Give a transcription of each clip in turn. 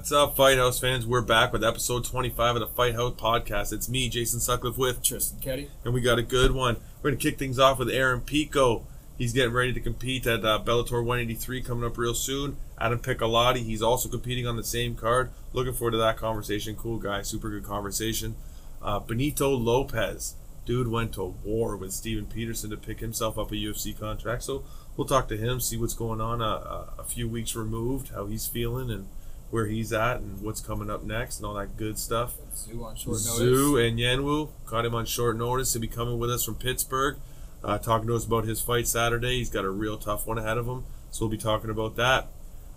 What's up, Fight House fans? We're back with episode 25 of the Fight House podcast. It's me, Jason Sutcliffe, with Tristan Ketty. and we got a good one. We're going to kick things off with Aaron Pico. He's getting ready to compete at uh, Bellator 183 coming up real soon. Adam Piccolotti, he's also competing on the same card. Looking forward to that conversation. Cool guy, super good conversation. Uh, Benito Lopez, dude went to war with Steven Peterson to pick himself up a UFC contract. So we'll talk to him, see what's going on uh, a few weeks removed, how he's feeling, and where he's at, and what's coming up next, and all that good stuff. Zu on short notice. Zu Anyanwu caught him on short notice. He'll be coming with us from Pittsburgh, uh, talking to us about his fight Saturday. He's got a real tough one ahead of him, so we'll be talking about that.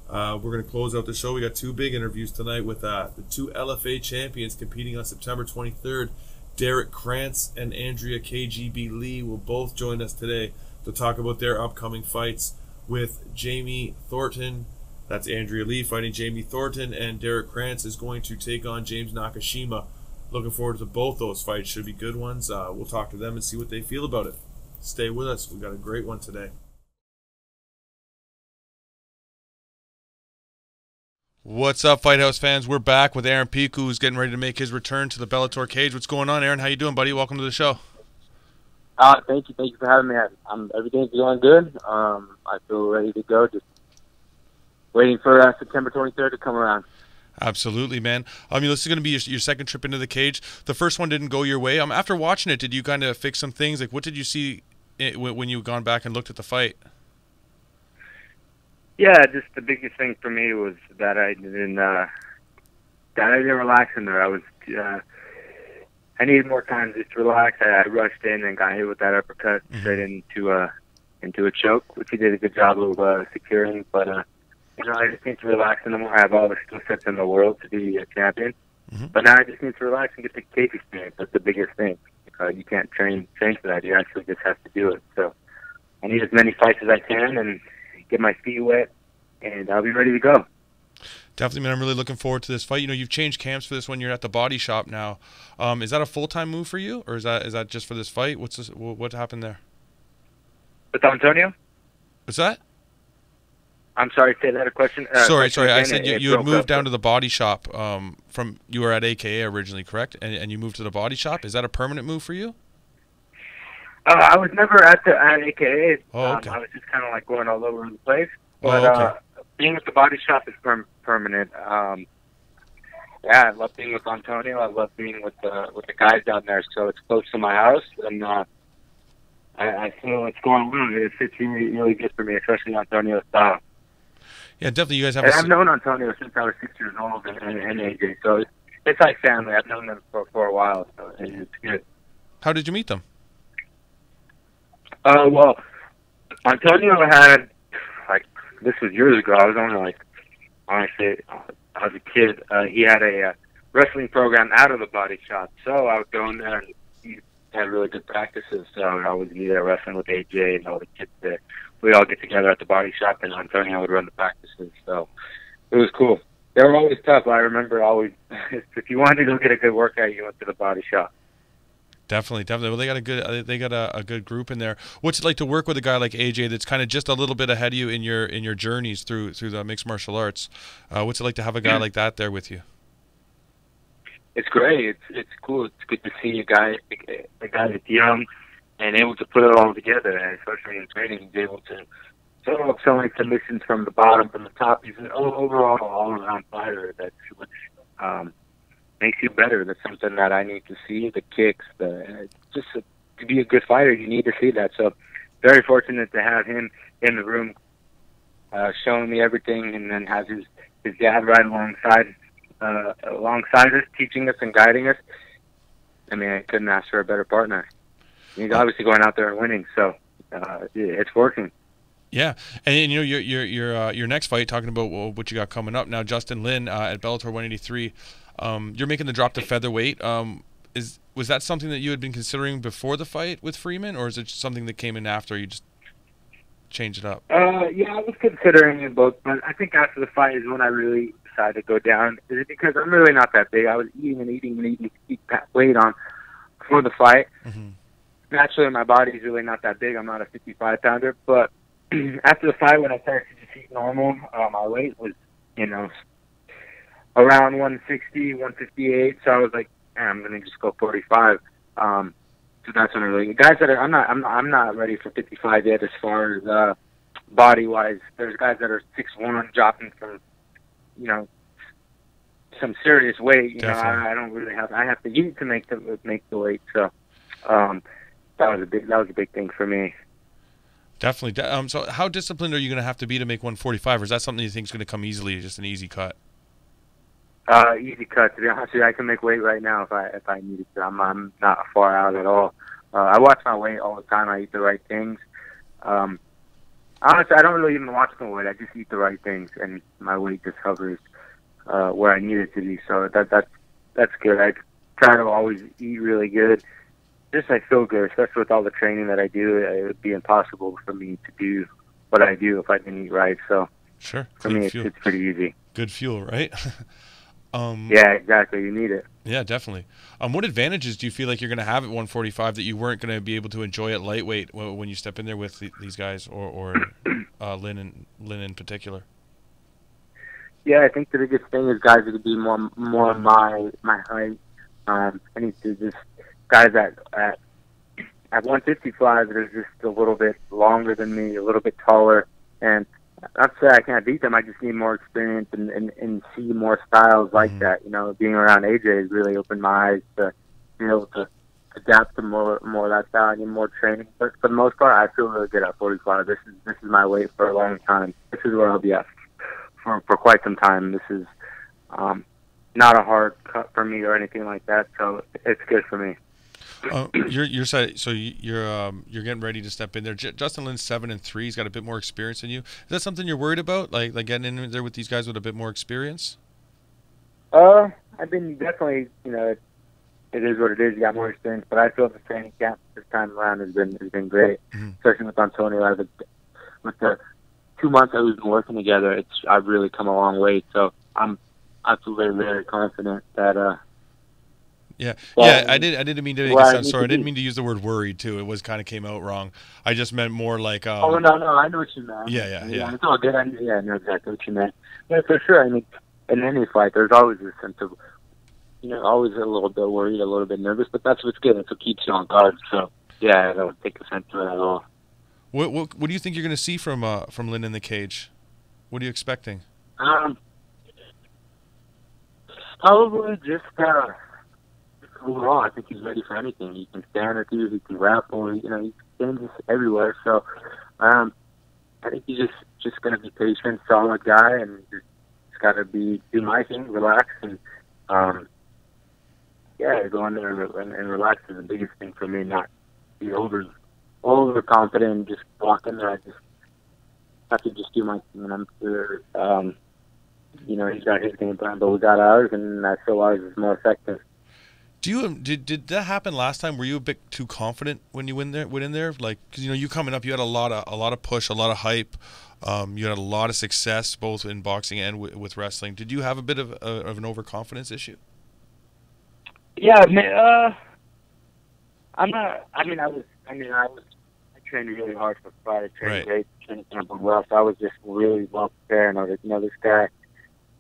Uh, we're going to close out the show. We got two big interviews tonight with uh, the two LFA champions competing on September 23rd. Derrick Krantz and Andrea KGB Lee will both join us today to talk about their upcoming fights with Jamie Thornton. That's Andrea Lee fighting Jamie Thornton, and Derrick Krantz is going to take on James Nakashima. Looking forward to both those fights. Should be good ones. Uh, we'll talk to them and see what they feel about it. Stay with us. we've got a great one today. What's up, Fight House fans? We're back with Aaron Pico, who's getting ready to make his return to the Bellator cage. What's going on, Aaron? How you doing, buddy? Welcome to the show. Uh, thank you, thank you for having me. I'm, everything's going good. Um, I feel ready to go. Just waiting for uh, September 23rd to come around. Absolutely, man. I mean, this is going to be your, your second trip into the cage. The first one didn't go your way. Um, after watching it, did you kind of fix some things? Like, what did you see i when you gone back and looked at the fight? Yeah, just the biggest thing for me was that I didn't uh, that I didn't relax in there. I was uh, I needed more time just to relax. I, I rushed in and got hit with that uppercut Mhm. straight into a into a choke, which he did a good job of uh, securing. But uh, you know, I just need to relax in the more. I have all the skill sets in the world to be a champion, Mhm. but now I just need to relax and get the cage experience. That's the biggest thing. Uh, you can't train train for that. You actually just have to do it. So I need as many fights as I can and get my feet wet, and I'll be ready to go. Definitely, man. I'm really looking forward to this fight. You know, you've changed camps for this one. You're at the body shop now. Um, is that a full time move for you, or is that is that just for this fight? What's this, what happened there? With Antonio, What's that? I'm sorry. Say that a question. Uh, sorry, question sorry. I said you, you had moved up. down to the body shop. Um, from you were at AKA originally, correct? And and you moved to the body shop. Is that a permanent move for you? Uh, I was never at the at AKA. Oh, Um, okay. I was just kind of like going all over the place. Oh, But okay. uh, being at the body shop is perm- permanent. Um, yeah, I love being with Antonio. I love being with the with the guys down there. So it's close to my house, and uh, I, I feel it's going well. It fits really, really good for me, especially Antonio's style. Yeah, definitely. You guys have. And a I've known Antonio since I was six years old, and, and, and AJ. So it's, it's like family. I've known them for for a while, so it's good. How did you meet them? Uh, well, Antonio had like this was years ago. I was only like honestly, uh, I was a kid. Uh, he had a uh, wrestling program out of the body shop, so I would go in there and he had really good practices. So I would be there wrestling with AJ and all the kids there. We'd all get together at the body shop, and Antonio would run the practices. So it was cool. They were always tough. I remember always if you wanted to go get a good workout, you went to the body shop. Definitely, definitely. Well, they got a good uh, they got a, a good group in there. What's it like to work with a guy like AJ that's kind of just a little bit ahead of you in your in your journeys through through the mixed martial arts? Uh, what's it like to have a guy like that there with you? it's great. It's it's cool. It's good to see a guy a guy that's young and able to put it all together. And especially in training, he's able to throw up so many submissions from the bottom, from the top. He's an overall all around fighter that which um, makes you better. That's something that I need to see. The kicks, the just a, to be a good fighter, you need to see that. So very fortunate to have him in the room, uh, showing me everything, and then have his his dad right alongside uh, alongside us, teaching us and guiding us. I mean, I couldn't ask for a better partner. He's obviously going out there and winning, so uh, it's working. Yeah, and, and you know your your your uh, your next fight, talking about what you got coming up now, Justin Linn uh, at Bellator 183. Um, you're making the drop to featherweight. Um, is was that something that you had been considering before the fight with Freeman, or is it just something that came in after you just changed it up? Uh, yeah, I was considering it both, but I think after the fight is when I really decided to go down. Is it because I'm really not that big? I was eating and eating and eating to keep that weight on for the fight. hmm Naturally, my body's really not that big. I'm not a 55 pounder, but after the fight, when I started to just eat normal, uh, my weight was, you know, around 160, 158. So I was like, eh, I'm gonna just go 45. Um, so that's when I really guys that are I'm not I'm not, I'm not ready for 55 yet as far as uh, body wise. There's guys that are six one dropping from you know some serious weight. You Definitely. know, I, I don't really have I have to eat to make the make the weight. So um, that was a big that was a big thing for me. Definitely. Um, so, how disciplined are you going to have to be to make 145, or is that something you think is going to come easily, just an easy cut? Uh, easy cut. To be honest with you, I can make weight right now if I if I needed to. I'm I'm not far out at all. Uh, I watch my weight all the time. I eat the right things. Um, honestly, I don't really even watch my weight. I just eat the right things, and my weight just hovers uh, where I need it to be. So that that's that's good. I try to always eat really good. Just I feel good, especially with all the training that I do. It would be impossible for me to do what I do if I didn't eat right. So Sure. for Clean me, it's, it's pretty easy. Good fuel, right? um, Yeah, exactly. You need it. Yeah, definitely. Um, what advantages do you feel like you're going to have at 145 that you weren't going to be able to enjoy at lightweight when you step in there with these guys, or, or uh, Linn and Linn in particular? Yeah, I think the biggest thing is guys that could be more more my my height. Um, I need to just guys at at at 155 that are just a little bit longer than me, a little bit taller, and not to say I can't beat them. I just need more experience and and, and see more styles like Mhm. that. You know, being around AJ has really opened my eyes to be able to adapt to more more of that style. I need more training, but for the most part, I feel really good at 45. This is this is my weight for a long time. This is where I'll be at for for quite some time. This is um, not a hard cut for me or anything like that, so it's good for me. Uh, you're you're so you- you're um, you're getting ready to step in there. J- Justin Linn's seven and three. He's got a bit more experience than you. Is that something you're worried about? Like like getting in there with these guys with a bit more experience? Uh, I've been definitely, you know, it, it is what it is. You got more experience, but I feel the training camp this time around has been has been great, Mhm. especially with Antonio. I've with the two months that we've been working together, it's I've really come a long way. So I'm I feel very very confident that uh Yeah, yeah. I did. I didn't mean to make it sound sorry. I didn't mean to use the word worried too. It was kind of came out wrong. I just meant more like. Um, oh no no I know what you meant. Yeah, yeah, yeah. It's all good. I, yeah, I know exactly what you meant. Yeah, for sure. I mean, in any fight, there's always a sense of you know always a little bit worried, a little bit nervous, but that's what's good. That's what keeps you on guard. So yeah, I don't take offense to it at all. What, what what do you think you're going to see from uh, from Linn in the cage? What are you expecting? Um, probably just uh, overall, I think he's ready for anything. He can stand or do, he can grapple. You know, he stands everywhere. So, um, I think he's just just gonna be patient, solid guy, and just, just gotta be do my thing, relax, and um, yeah, go in there and, and relax is the biggest thing for me. Not be over overconfident and just walk in there. I just have to just do my thing, and I'm sure. Um, you know, he's got his game plan, but we got ours, and I feel ours is more effective. Do you um, did did that happen last time? Were you a bit too confident when you went there? Went in there, like because you know you coming up, you had a lot of a lot of push, a lot of hype. Um, you had a lot of success both in boxing and w- with wrestling. Did you have a bit of, uh, of an overconfidence issue? Yeah, man. Uh, I'm not. I mean, I was. I mean, I was. I trained really hard for fight. I trained Right. great. Went well, so I was just really well prepared. And I was like, you know, this guy.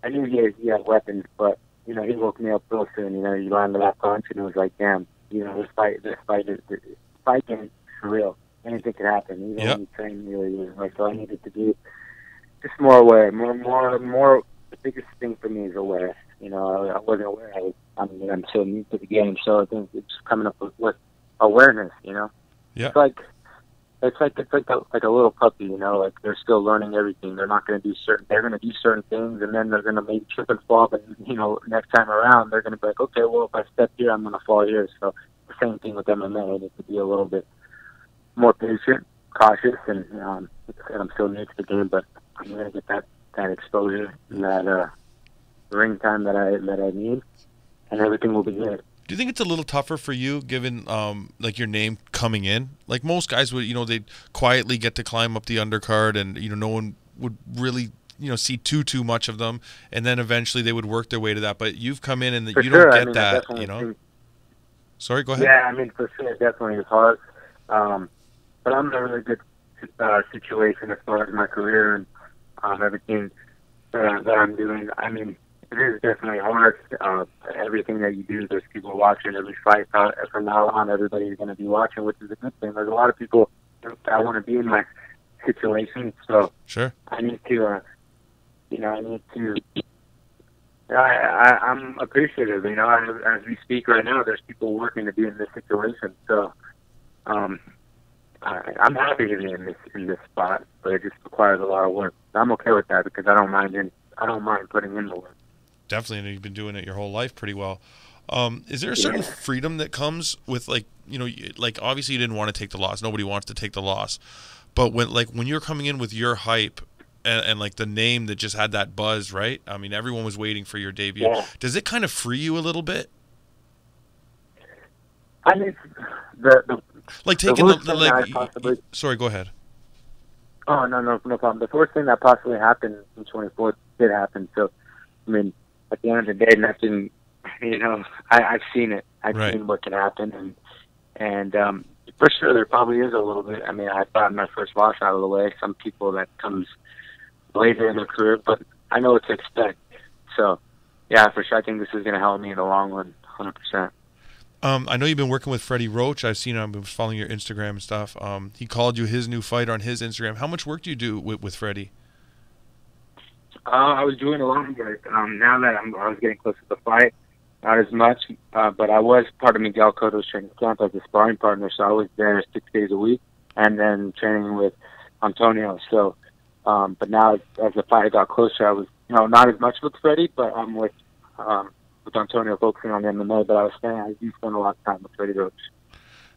I knew he had, he had weapons, but you know, he woke me up real soon. You know, he landed that punch, and it was like, damn. You know, this fight. This fight is. This fight game is for real. Anything could happen. Even Yep. when you train really, really hard. So I needed to be just more aware. More, more, more. The biggest thing for me is aware. You know, I, I wasn't aware. I was, I mean, I'm so new to the game, so I think it's just coming up with, with awareness. You know, Yeah. it's like it's like it's like a like a little puppy. You know, like they're still learning everything. They're not going to do certain. They're going to do certain things, and then they're going to maybe trip and fall. But you know, next time around, they're going to be like, okay, well, if I step here, I'm going to fall here. So the same thing with MMA. I need to be a little bit more patient, cautious, and um, said, I'm still new to the game, but I'm going to get that that exposure and that uh, ring time that I that I need, and everything will be good. Do you think it's a little tougher for you, given um, like your name coming in? Like most guys would, you know, they quietly get to climb up the undercard, and you know, no one would really, you know, see too too much of them, and then eventually they would work their way to that. But you've come in and you sure, don't I get mean, that, you know. Sorry, go ahead. Yeah, I mean, for sure, it definitely is hard. Um, but I'm in a really good uh, situation as far as my career and um, everything that, I, that I'm doing. I mean, it is definitely hard. Uh, everything that you do, there's people watching every fight. Uh, from now on, everybody's going to be watching, which is a good thing. There's a lot of people that want to be in my situation, so Sure. I need to, uh, you know, I need to. I, I I'm appreciative. You know, as, as we speak right now, there's people working to be in this situation. So, um, I, I'm happy to be in this in this spot, but it just requires a lot of work. I'm okay with that because I don't mind in, I don't mind putting in the work. Definitely, and you've been doing it your whole life pretty well. Um, is there a certain Yeah. freedom that comes with like you know like obviously you didn't want to take the loss. Nobody wants to take the loss, but when like when you're coming in with your hype. And, and like the name that just had that buzz, right? I mean, everyone was waiting for your debut. Yeah. Does it kind of free you a little bit? I mean, the the Like taking the, the like. I y- y- possibly- sorry, go ahead. Oh no, no, no problem. The worst thing that possibly happened in 24 did happen. So, I mean, at the end of the day, nothing. You know, I, I've seen it. I've Right. seen what can happen, and and um, for sure there probably is a little bit. I mean, I thought my first loss out of the way. Some people that comes later in their career, but I know what to expect. So, yeah, for sure, I think this is going to help me in the long run, 100. percent Um, I know you've been working with Freddie Roach. I've seen him. I've been following your Instagram and stuff. Um, he called you his new fight on his Instagram. How much work do you do with, with Freddie? Uh, I was doing a lot of work. Um, now that I'm, I was getting close to the fight, not as much, uh, but I was part of Miguel Cotto's training camp as a sparring partner, so I was there six days a week, and then training with Antonio. So, um, but now as the fight got closer, I was, you know, not as much with Freddie, but I'm with um, with Antonio focusing on the MMA. But I was spending, I do spend a lot of time with Freddie Roach.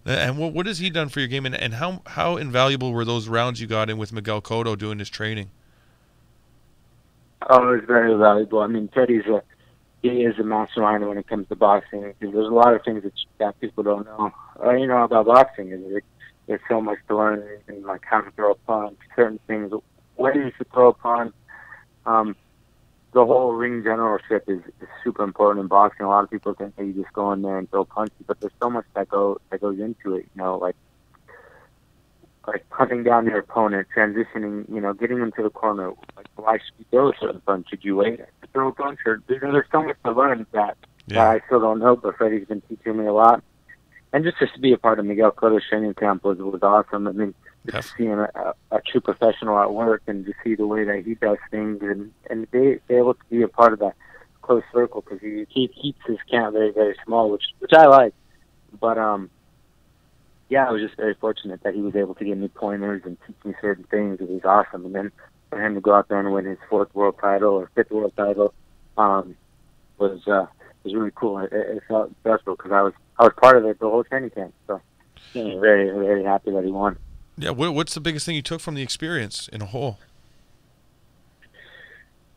And what what has he done for your game? And, and how how invaluable were those rounds you got in with Miguel Cotto doing his training? Oh, it's very valuable. I mean, Freddie's a he is a mastermind when it comes to boxing. There's a lot of things that, that people don't know. You know about boxing is it, there's so much to learn and like how to throw a punch, certain things, when you should throw a punch. Um, the whole ring generalship is, is super important in boxing. A lot of people think that you just go in there and throw punches, but there's so much that go that goes into it. You know, like like hunting down your opponent, transitioning, you know, getting into the corner. Like, why should you throw a certain punch? Should you wait to throw a punch? Or you know, there's so much to learn that, that I still don't know. But Freddie's been teaching me a lot, and just just to be a part of Miguel Cotto's training camp was was awesome. I mean, just Def- seeing a, a, a true professional at work and to see the way that he does things, and and be, be able to be a part of that close circle because he, he keeps his camp very very small, which which I like. But um, yeah, I was just very fortunate that he was able to give me pointers and teach me certain things. It was awesome. And then for him to go out there and win his fourth world title or fifth world title um, was uh, was really cool. It, it felt special because I was I was part of it the whole training camp. So yeah, very very happy that he won. Yeah. What, what's the biggest thing you took from the experience in a whole?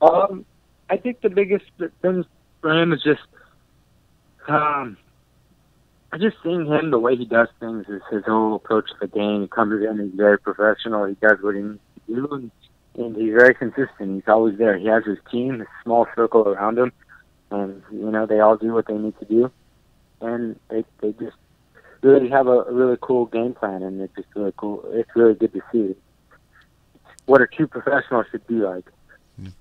Um, I think the biggest thing for him is just, um, I just seeing him the way he does things is his whole approach to the game. He comes in, he's very professional. He does what he needs to do, and, and he's very consistent. He's always there. He has his team, his small circle around him, and you know they all do what they need to do, and they they just really have a, a really cool game plan, and it's just really cool. It's really good to see what a true professional should be like.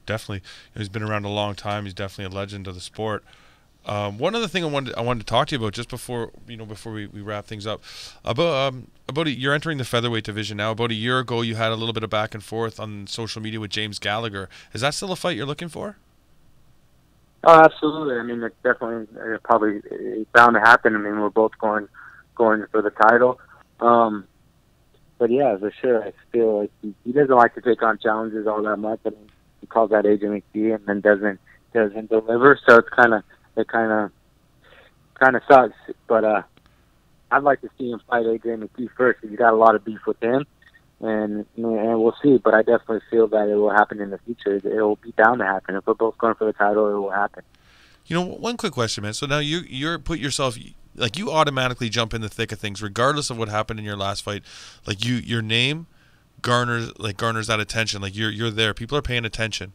Definitely, he's been around a long time. He's definitely a legend of the sport. Um, one other thing I wanted I wanted to talk to you about just before you know before we, we wrap things up about um, about a, you're entering the featherweight division now. About a year ago, you had a little bit of back and forth on social media with James Gallagher. Is that still a fight you're looking for? Oh, absolutely. I mean, it's definitely uh, probably it's bound to happen. I mean, we're both going going for the title. Um, but yeah, for sure, I feel like he, doesn't like to take on challenges all that much. I mean, he calls out AJ McKee and then doesn't doesn't deliver. So it's kind of it kind of kind of sucks. But uh, I'd like to see him fight AJ McKee first. He's got a lot of beef with him. And and we'll see, but I definitely feel that it will happen in the future. It will be bound to happen. If we're both going for the title, it will happen. You know, one quick question, man. So now you you're put yourself like you automatically jump in the thick of things, regardless of what happened in your last fight. Like you, your name garners like garners that attention. Like you're you're there. People are paying attention.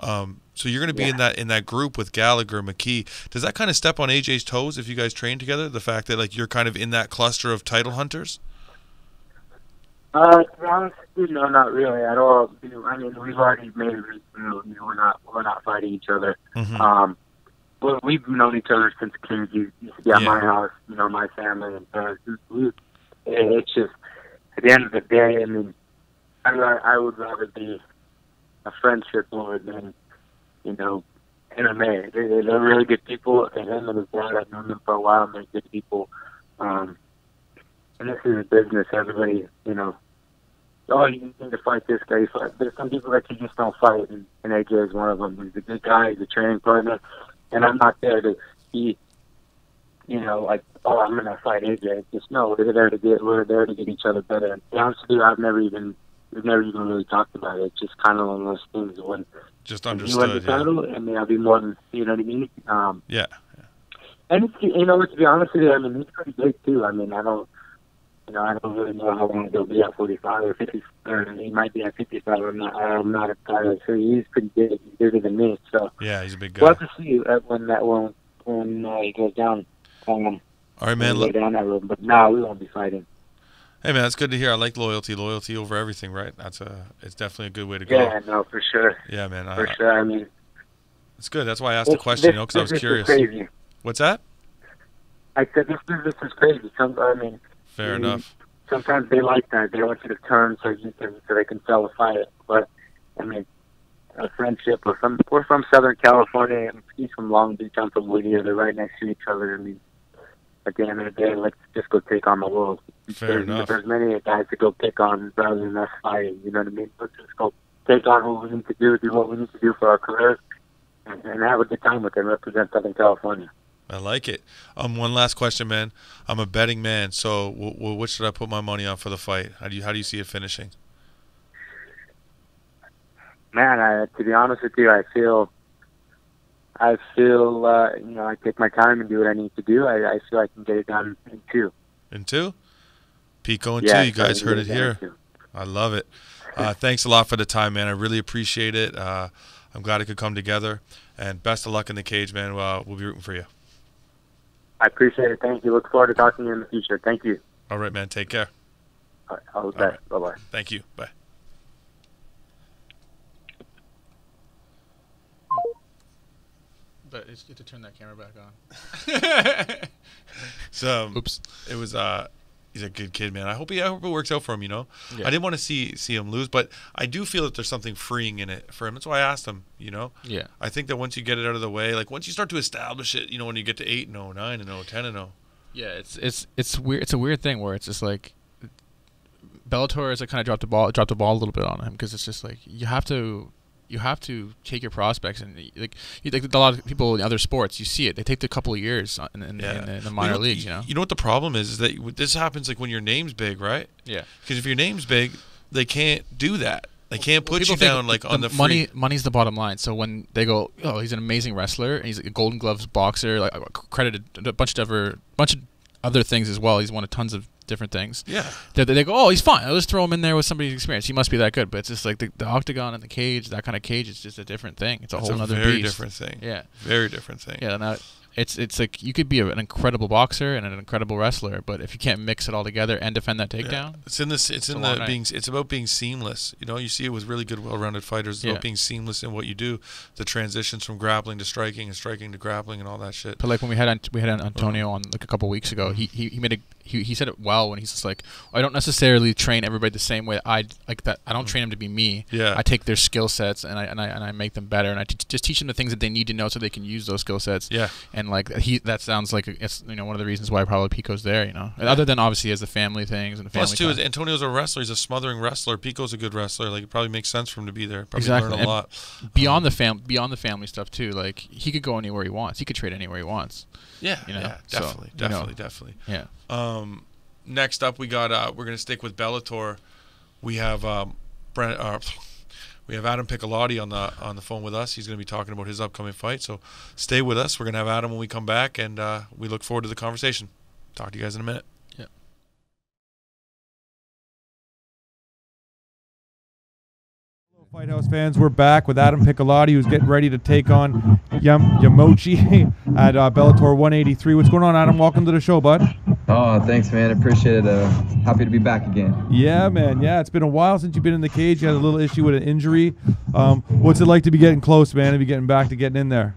Um, so you're going to be in that in that group with Gallagher, McKee. Does that kind of step on AJ's toes if you guys train together? The fact that like you're kind of in that cluster of title hunters. Uh, to be honest, No, not really at all. I mean, we've already made it. You know, we're not we're not fighting each other. Mhm. Um, but we've known each other since kids. You used to be at Yeah. my house. You know, my family and parents. We, it's just at the end of the day. I mean, I I would rather be a friendship over than you know MMA. They're, they're really good people. And him and his dad, I've known them for a while. and They're good people. Um, and this is a business. Everybody, you know, oh, you need to fight this guy. Fight. There's some people that you just don't fight, and, and AJ is one of them. He's a good guy. He's a training partner, and I'm not there to be, you know, like, oh, I'm gonna fight AJ. Just no, we're there to get, we're there to get each other better. And to be honest with you, I've never even, we've never even really talked about it. It's just kind of one of those things when Just when you win the understood. Yeah. title, I mean, I'll be more than, you know what I mean? Um, Yeah. and it's, you know, to be honest with you, I mean, he's pretty big too. I mean, I don't, you know, I don't really know how long he'll be at 45 or 50, or he might be at 55. I'm not, I'm not entirely sure. He's pretty big. He's bigger than me. So Yeah, he's a big we'll guy. have to see when that when when uh, he goes down. Um, All right, man. Look, down that road. But no, we won't be fighting. Hey, man, that's good to hear. I like loyalty. Loyalty over everything, right? That's a. It's definitely a good way to go. Yeah, no, for sure, Yeah, man. for Uh, sure. I mean, it's good. That's why I asked the this- question, you know, because I was curious. Crazy. What's that? I said this business is crazy. Some, I mean, Fair enough. sometimes they like that. They want you to turn so you can so they can sell a fight. But I mean, a friendship. We're from we're from Southern California. and He's from Long Beach. I'm from Whittier. They're right next to each other. I mean, at the end of the day, let's just go take on the world. Fair there's, enough. There's many guys to go pick on rather than us fighting. You know what I mean? Let's just go take on what we need to do, do what we need to do for our careers, and, and have a good time with them. Represent Southern California. I like it. Um, one last question, man. I'm a betting man, so w- w- what should I put my money on for the fight? How do you How do you see it finishing? man, I, to be honest with you, I feel, I feel, uh, you know, I take my time and do what I need to do. I, I feel I can get it done in two. In two? Pico and yeah, two. You guys heard it here. in. I love it. Uh, thanks a lot for the time, man. I really appreciate it. Uh, I'm glad it could come together. And best of luck in the cage, man. Uh, we'll be rooting for you. I appreciate it. Thank you. Look forward to talking to you in the future. Thank you. All right, man. Take care. All right, all the best. Bye bye. Thank you. Bye. But it's good to turn that camera back on. So um, Oops. it was uh he's a good kid man i hope he i hope it works out for him you know Yeah. i didn't want to see see him lose but i do feel that there's something freeing in it for him that's why i asked him you know Yeah. i think that once you get it out of the way like once you start to establish it you know when you get to 8 and 0 9 and 0 10 and 0 Yeah, it's it's it's weird. It's a weird thing where it's just like Bellator is like kind of dropped the ball, dropped the ball a little bit on him because it's just like you have to, you have to take your prospects and like you, like a lot of people in other sports, you see it. They take a couple of years in, in, yeah in, the- in the Well, minor you leagues, you know. you know what the problem is is that this happens like when your name's big right Yeah. because if your name's big they can't do that they can't put you People down like the on the money. Money's the bottom line. So when they go, oh, he's an amazing wrestler and he's a Golden Gloves boxer, like uh, credited a bunch of other bunch of other things as well. He's won a tons of different things. yeah They, they go, oh, he's fine. I'll just throw him in there with somebody's experience. He must be that good. But it's just like the, the octagon and the cage, that kind of cage is just a different thing. It's a it's whole a other very beast. different thing Yeah, very different thing yeah. Now, it's it's like you could be an incredible boxer and an incredible wrestler, but if you can't mix it all together and defend that Yeah. takedown, It's in this. It's, a in the night. being. It's about being seamless. You know, you see it with really good, well-rounded fighters. It's Yeah. about being seamless in what you do. The transitions from grappling to striking and striking to grappling and all that shit. But like when we had we had Uh-huh. Antonio on like a couple weeks ago, he, he he made a he, he said it well when he's just like I don't necessarily train everybody the same way I like that I don't train them to be me. Yeah. I take their skill sets and I and I and I make them better and I t- just teach them the things that they need to know so they can use those skill sets. Yeah. And like he that sounds like it's you know one of the reasons why probably Pico's there. You know, other than obviously as the family things and the family. Plus, too, time. is Antonio's a wrestler. He's a smothering wrestler. Pico's a good wrestler. Like, it probably makes sense for him to be there. Probably Exactly. learn a And lot. beyond the fam beyond the family stuff too. Like he could go anywhere he wants. He could trade anywhere he wants. Yeah, you know, yeah, so, definitely, you know. definitely, definitely. Yeah. Um, next up, we got. Uh, we're gonna stick with Bellator. We have um, Brent. Uh, we have Adam Piccolotti on the on the phone with us. He's gonna be talking about his upcoming fight. So stay with us. We're gonna have Adam when we come back, and uh, we look forward to the conversation. Talk to you guys in a minute. Fight House fans, we're back with Adam Piccolotti, who's getting ready to take on Yam Yamauchi at uh, Bellator 183. What's going on, Adam? Welcome to the show, bud. Oh, thanks, man. Appreciate it. Uh, happy to be back again. Yeah, man. Yeah, it's been a while since you've been in the cage. You had a little issue with an injury. Um, what's it like to be getting close, man, and be getting back to getting in there?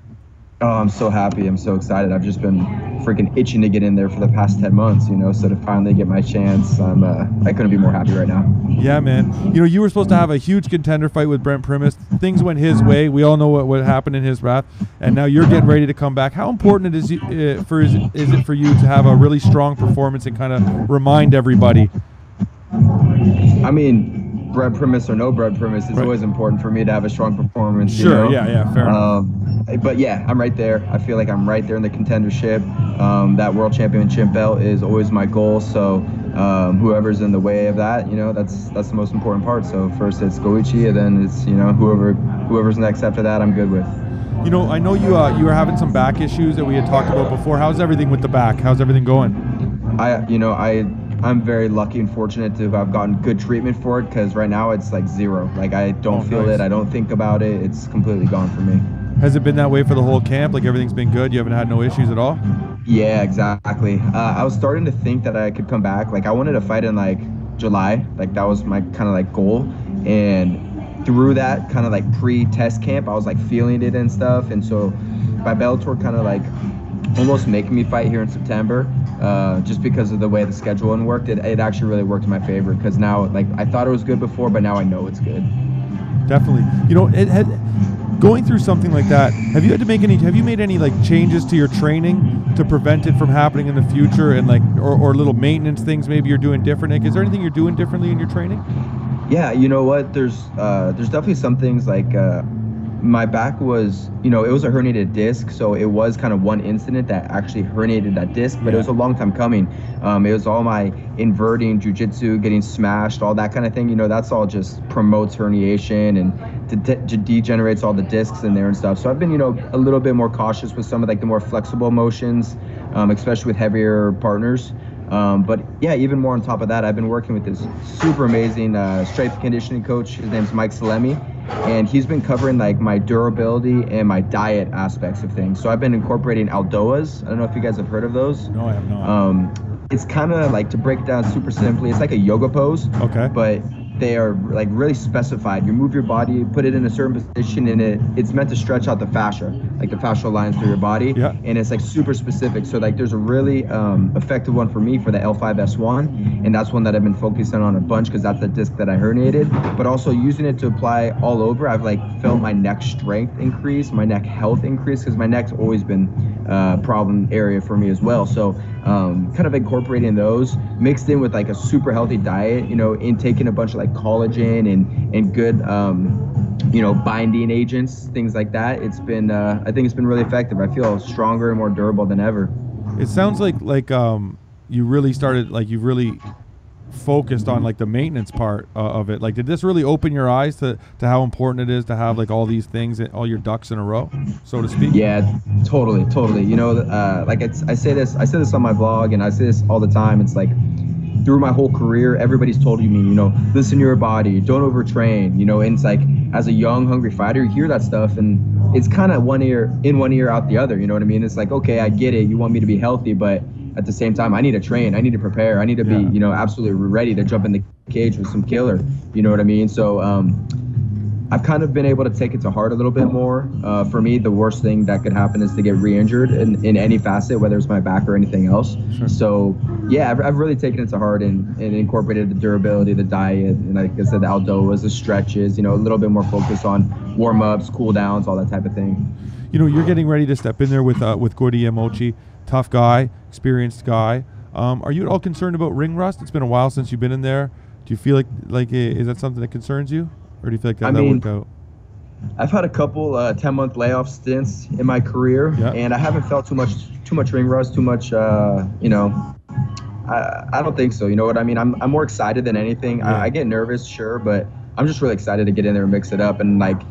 Oh, I'm so happy. I'm so excited. I've just been freaking itching to get in there for the past 10 months, you know, so to finally get my chance, I'm, uh, I couldn't be more happy right now. Yeah, man. You know, you were supposed to have a huge contender fight with Brent Primus. Things went his way. We all know what, what happened in his wrath, and now you're getting ready to come back. How important it is you- uh, for is is it for you to have a really strong performance and kind of remind everybody? I mean, Brent Primus or no Brent Primus, it's Right. always important for me to have a strong performance. you Sure, know? yeah, yeah, fair. Um, but yeah, I'm right there. I feel like I'm right there in the contendership. Um, that world championship belt is always my goal. So um, whoever's in the way of that, you know, that's that's the most important part. So first it's Goiti, and then it's you know whoever whoever's next after that, I'm good with. You know, I know you uh, you were having some back issues that we had talked about before. How's everything with the back? How's everything going? I, you know, I, I'm very lucky and fortunate to have gotten good treatment for it because right now it's like zero. Like I don't Oh, feel nice. it. I don't think about it. It's completely gone for me. Has it been that way for the whole camp? Like everything's been good? You haven't had no issues at all? Yeah, exactly. Uh, I was starting to think that I could come back. Like I wanted to fight in like July. Like that was my kind of like goal. And through that kind of like pre-test camp, I was like feeling it and stuff. And so by Bellator kind of like almost making me fight here in September, uh, just because of the way the scheduling worked, it, it actually really worked in my favor. Because now like I thought it was good before, but now I know it's good. Definitely. You know, it had going through something like that. Have you had to make any? Have you made any like changes to your training to prevent it from happening in the future, and like or, or little maintenance things maybe you're doing different? Like, is there anything you're doing differently in your training? Yeah, you know what? There's uh, there's definitely some things like uh, my back was, you know, it was a herniated disc, so it was kind of one incident that actually herniated that disc, but it was a long time coming. Um, it was all my inverting, jujitsu, getting smashed, all that kind of thing. You know, that's all just promotes herniation and de- de- degenerates all the discs in there and stuff. So I've been, you know, a little bit more cautious with some of like the more flexible motions, um, especially with heavier partners. Um, but yeah, even more on top of that, I've been working with this super amazing uh, strength conditioning coach. His name's Mike Salemi, and he's been covering like my durability and my diet aspects of things. So I've been incorporating Aldoas. I don't know if you guys have heard of those. No, I have not. Um, it's kind of like to break down super simply. It's like a yoga pose, okay. but they are like really specified. You move your body, put it in a certain position, and it it's meant to stretch out the fascia, like the fascial lines through your body. Yeah. And it's like super specific. So like there's a really um, effective one for me for the L5S1, and that's one that I've been focusing on a bunch because that's the disc that I herniated. But also using it to apply all over, I've like felt my neck strength increase, my neck health increase because my neck's always been a problem area for me as well. So um, kind of incorporating those mixed in with like a super healthy diet, you know, in taking a bunch of like collagen and and good um, you know binding agents, things like that. It's been uh, I think it's been really effective. I feel stronger and more durable than ever. It sounds like like um you really started like you really focused on like the maintenance part uh, of it. Like, did this really open your eyes to to how important it is to have like all these things, all your ducks in a row, so to speak? Yeah, totally, totally. You know, uh, like it's, I say this, I say this on my blog, and I say this all the time. It's like through my whole career, everybody's told you me, you know, listen to your body, don't overtrain. You know, and it's like as a young, hungry fighter, you hear that stuff, and it's kind of one ear in, one ear out the other. You know what I mean? It's like, okay, I get it. You want me to be healthy, but at the same time, I need to train. I need to prepare. I need to be, you know, absolutely ready to jump in the cage with some killer. You know what I mean? So. um I've kind of been able to take it to heart a little bit more. Uh, for me, the worst thing that could happen is to get re-injured in, in any facet, whether it's my back or anything else. Sure. So, yeah, I've, I've really taken it to heart and, and incorporated the durability, the diet, and like I said, the Aldoas, the stretches, you know, a little bit more focus on warm-ups, cool-downs, all that type of thing. You know, you're getting ready to step in there with uh, with Goiti Yamauchi, tough guy, experienced guy. Um, are you at all concerned about ring rust? It's been a while since you've been in there. Do you feel like like is that something that concerns you, or do you feel like that I that mean, work out? I've had a couple uh, 10 month layoff stints in my career, Yeah. and I haven't felt too much too much ring rust, too much, uh, you know. I, I don't think so. You know what I mean? I'm, I'm more excited than anything. Yeah. I, I get nervous, sure, but I'm just really excited to get in there and mix it up. And like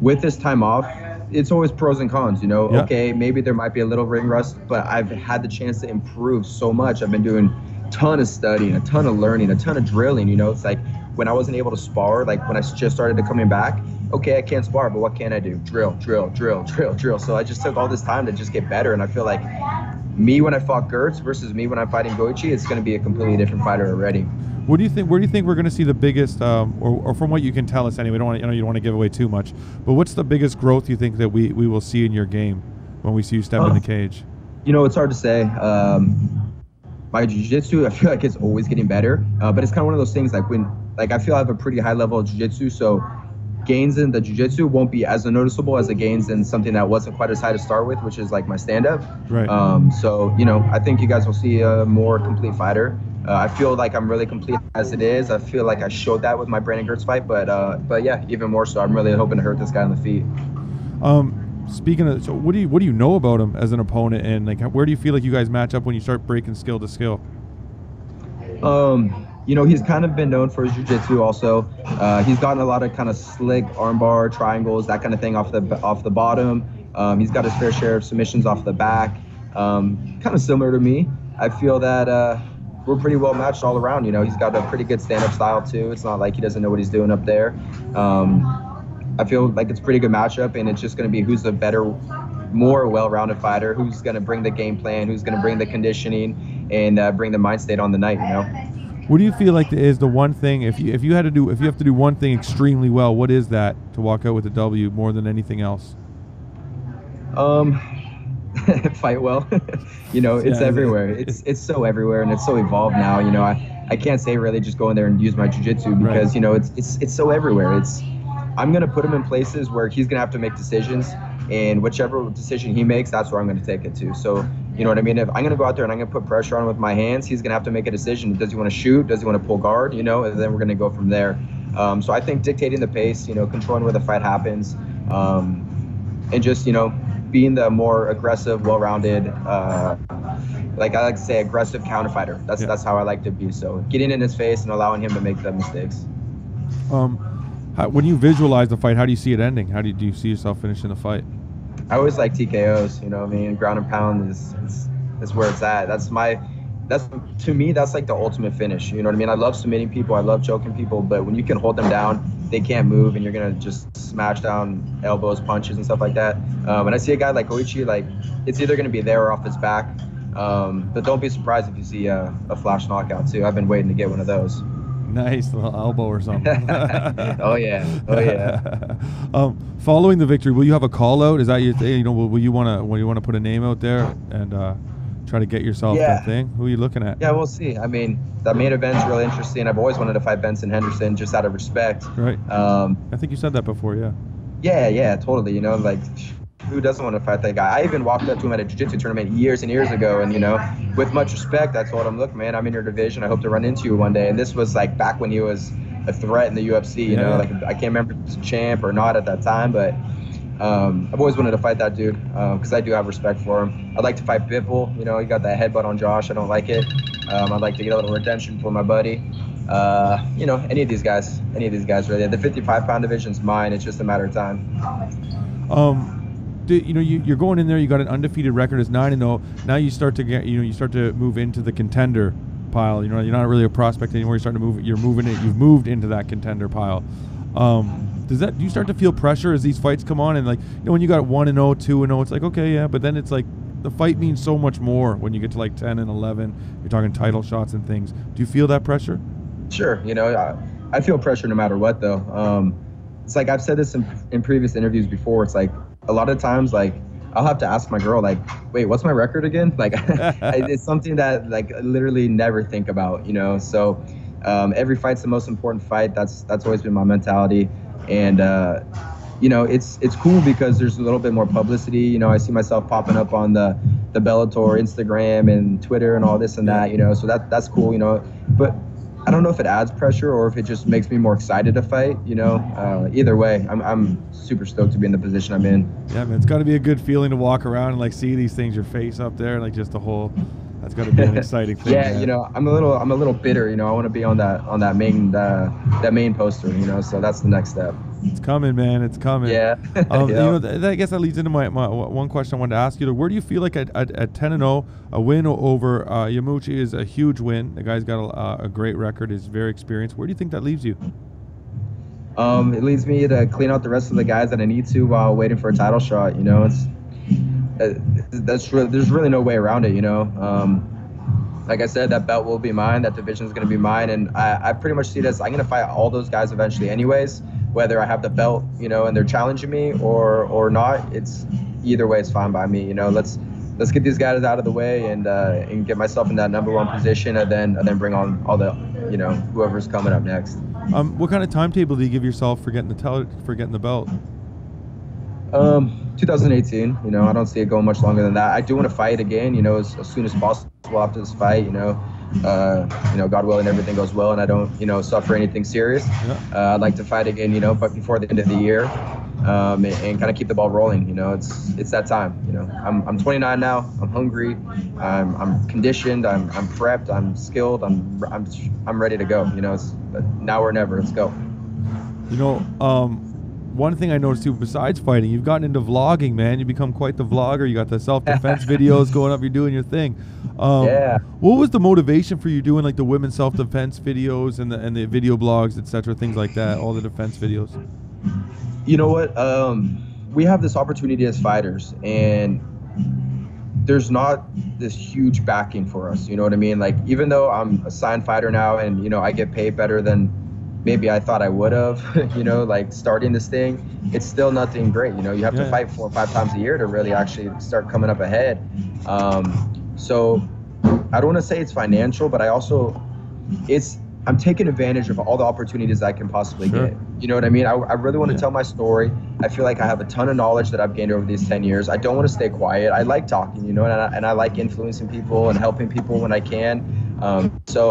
with this time off, it's always pros and cons. You know, Yeah. okay, maybe there might be a little ring rust, but I've had the chance to improve so much. I've been doing a ton of studying, a ton of learning, a ton of drilling. You know, it's like when I wasn't able to spar, like when I just started to coming back, okay, I can't spar, but what can I do? Drill, drill, drill, drill, drill. So I just took all this time to just get better, and I feel like me when I fought Girtz versus me when I'm fighting Goiti, it's going to be a completely different fighter already. What do you think? Where do you think we're going to see the biggest, um, or, or from what you can tell us anyway? Don't want to, you know you don't want to give away too much, but what's the biggest growth you think that we, we will see in your game when we see you step in the cage? You know, it's hard to say. Um, my jiu-jitsu, I feel like it's always getting better, uh, but it's kind of one of those things like when, like I feel I have a pretty high level of jiu-jitsu, so gains in the jiu-jitsu won't be as noticeable as the gains in something that wasn't quite as high to start with, which is like my stand-up. Right. Um, so you know, I think you guys will see a more complete fighter. Uh, I feel like I'm really complete as it is. I feel like I showed that with my Brandon Girtz fight, but uh, but yeah, even more so. I'm really hoping to hurt this guy on the feet. Um, speaking of, so what do you what do you know about him as an opponent, and like where do you feel like you guys match up when you start breaking skill to skill? Um, you know, he's kind of been known for his jiu-jitsu also. Uh, he's gotten a lot of kind of slick armbar triangles, that kind of thing off the off the bottom. Um, he's got his fair share of submissions off the back. Um, kind of similar to me. I feel that uh, we're pretty well matched all around. You know, he's got a pretty good stand-up style too. It's not like he doesn't know what he's doing up there. Um, I feel like it's a pretty good matchup, and it's just going to be who's the better, more well-rounded fighter, who's going to bring the game plan, who's going to bring the conditioning, and uh, bring the mind state on the night. You know. What do you feel like is the one thing if you if you had to do if you have to do one thing extremely well, what is that to walk out with a W more than anything else? Um, fight well. you know, it's Yeah, everywhere. It's it's so everywhere, and it's so evolved now. You know, I, I can't say really just go in there and use my jujitsu because Right. you know it's it's it's so everywhere. It's I'm gonna put him in places where he's gonna have to make decisions, and whichever decision he makes, that's where I'm gonna take it to. So you know what I mean? If I'm gonna go out there and I'm gonna put pressure on him with my hands, he's gonna have to make a decision. Does he want to shoot? Does he want to pull guard? You know, and then we're gonna go from there. Um, so I think dictating the pace, you know, controlling where the fight happens, um, and just you know being the more aggressive, well-rounded, uh, like I like to say, aggressive counter fighter. That's Yeah. that's how I like to be. So getting in his face and allowing him to make the mistakes. Um, how, when you visualize the fight, how do you see it ending? How do you, do you see yourself finishing the fight? I always like TKOs. You know, what I mean, ground and pound is is, is where it's at. That's my that's to me that's like the ultimate finish. You know what I mean? I love submitting people. I love choking people, but when you can hold them down, they can't move, and you're gonna just smash down elbows, punches, and stuff like that. Um, when I see a guy like Oichi, like it's either gonna be there or off his back. Um, but don't be surprised if you see a, a flash knockout too. I've been waiting to get one of those. Nice little elbow or something. oh yeah, oh yeah. um, following the victory, will you have a call out? Is that your thing? You know, will, will you want to will you want to put a name out there and uh, try to get yourself Yeah. that thing? Who are you looking at? Yeah, we'll see. I mean, the main event's really interesting. I've always wanted to fight Benson Henderson just out of respect. Right. Um, I think you said that before. Yeah. yeah, yeah, totally. You know, like who doesn't want to fight that guy? I even walked up to him at a jiu-jitsu tournament years and years ago, and you know, with much respect, that's what I told him, "Look, man, I'm in your division. I hope to run into you one day." And this was like back when he was a threat in the UFC. You Yeah. know, like I can't remember if he was a champ or not at that time, but um, I've always wanted to fight that dude because I do have respect for him. I'd like to fight Bipple. You know, he got that headbutt on Josh. I don't like it. Um, I'd like to get a little redemption for my buddy. Uh, you know, any of these guys, any of these guys really. The 55 pound division's mine. It's just a matter of time. Um, you know, you, you're going in there. You got an undefeated record as nine and zero. Now you start to get, you know, you start to move into the contender pile. You know, you're not really a prospect anymore. You're starting to move. You're moving it. You've moved into that contender pile. Um, does that? Do you start to feel pressure as these fights come on? And like, you know, when you got one and 0, 2 and zero, it's like okay, yeah. But then it's like the fight means so much more when you get to like ten and eleven. You're talking title shots and things. Do you feel that pressure? Sure, you know, I, I feel pressure no matter what, though. Um, it's like I've said this in, in previous interviews before. It's like a lot of times, like I'll have to ask my girl, like, "Wait, what's my record again?" Like, it's something that like I literally never think about, you know. So um, every fight's the most important fight. That's that's always been my mentality, and uh, you know, it's it's cool because there's a little bit more publicity. You know, I see myself popping up on the the Bellator Instagram and Twitter and all this and that. You know, so that that's cool. You know, but I don't know if it adds pressure or if it just makes me more excited to fight. You know, uh, either way, I'm I'm super stoked to be in the position I'm in. Yeah, man, it's got to be a good feeling to walk around and like see these things, your face up there, like just the whole. That's got to be an exciting thing. yeah, man. you know, I'm a little I'm a little bitter. You know, I want to be on that on that main uh, that main poster. You know, so that's the next step. it's coming, man. It's coming. Yeah. Um, Yeah. You know, th- I guess that leads into my, my one question I wanted to ask you. Where do you feel like at, at, at 10 and 0, a win over uh, Yamauchi is a huge win. The guy's got a, uh, a great record. Is very experienced. Where do you think that leaves you? Um, it leads me to clean out the rest of the guys that I need to while waiting for a title shot. You know, it's that's re- there's really no way around it. You know, um, like I said, that belt will be mine. That division is going to be mine, and I, I pretty much see this. I'm going to fight all those guys eventually, anyways. Whether I have the belt, you know, and they're challenging me or or not, it's either way, it's fine by me. You know, let's let's get these guys out of the way and uh, and get myself in that number one position, and then and then bring on all the you know whoever's coming up next. Um, what kind of timetable do you give yourself for getting the for getting the belt? Um, 2018. You know, I don't see it going much longer than that. I do want to fight again. You know, as, as soon as possible after this fight. You know, uh, you know, God willing, everything goes well, and I don't, you know, suffer anything serious. Uh, I'd like to fight again. You know, but before the end of the year, um, and, and kind of keep the ball rolling. You know, it's it's that time. You know, I'm, I'm 29 now. I'm hungry. I'm, I'm conditioned. I'm, I'm prepped. I'm skilled. I'm I'm I'm ready to go. You know, it's now or never. Let's go. You know, um, one thing I noticed too, besides fighting, you've gotten into vlogging, man. You become quite the vlogger. You got the self-defense videos going up. You're doing your thing. Um, Yeah. What was the motivation for you doing like the women's self-defense videos and the and the video blogs, etc., things like that, all the defense videos? you know what um, we have this opportunity as fighters and there's not this huge backing for us you know what i mean like even though i'm a signed fighter now and you know i get paid better than maybe i thought i would have you know like starting this thing it's still nothing great you know? You have Yeah. to fight four or five times a year to really actually start coming up ahead. Um, so i don't want to say it's financial but i also it's i'm taking advantage of all the opportunities i can possibly Sure. get. You know what i mean? I, I really want to Yeah. tell my story. I feel like i have a ton of knowledge that i've gained over these 10 years. I don't want to stay quiet. I like talking you know and I, and I like influencing people and helping people when i can. Um, so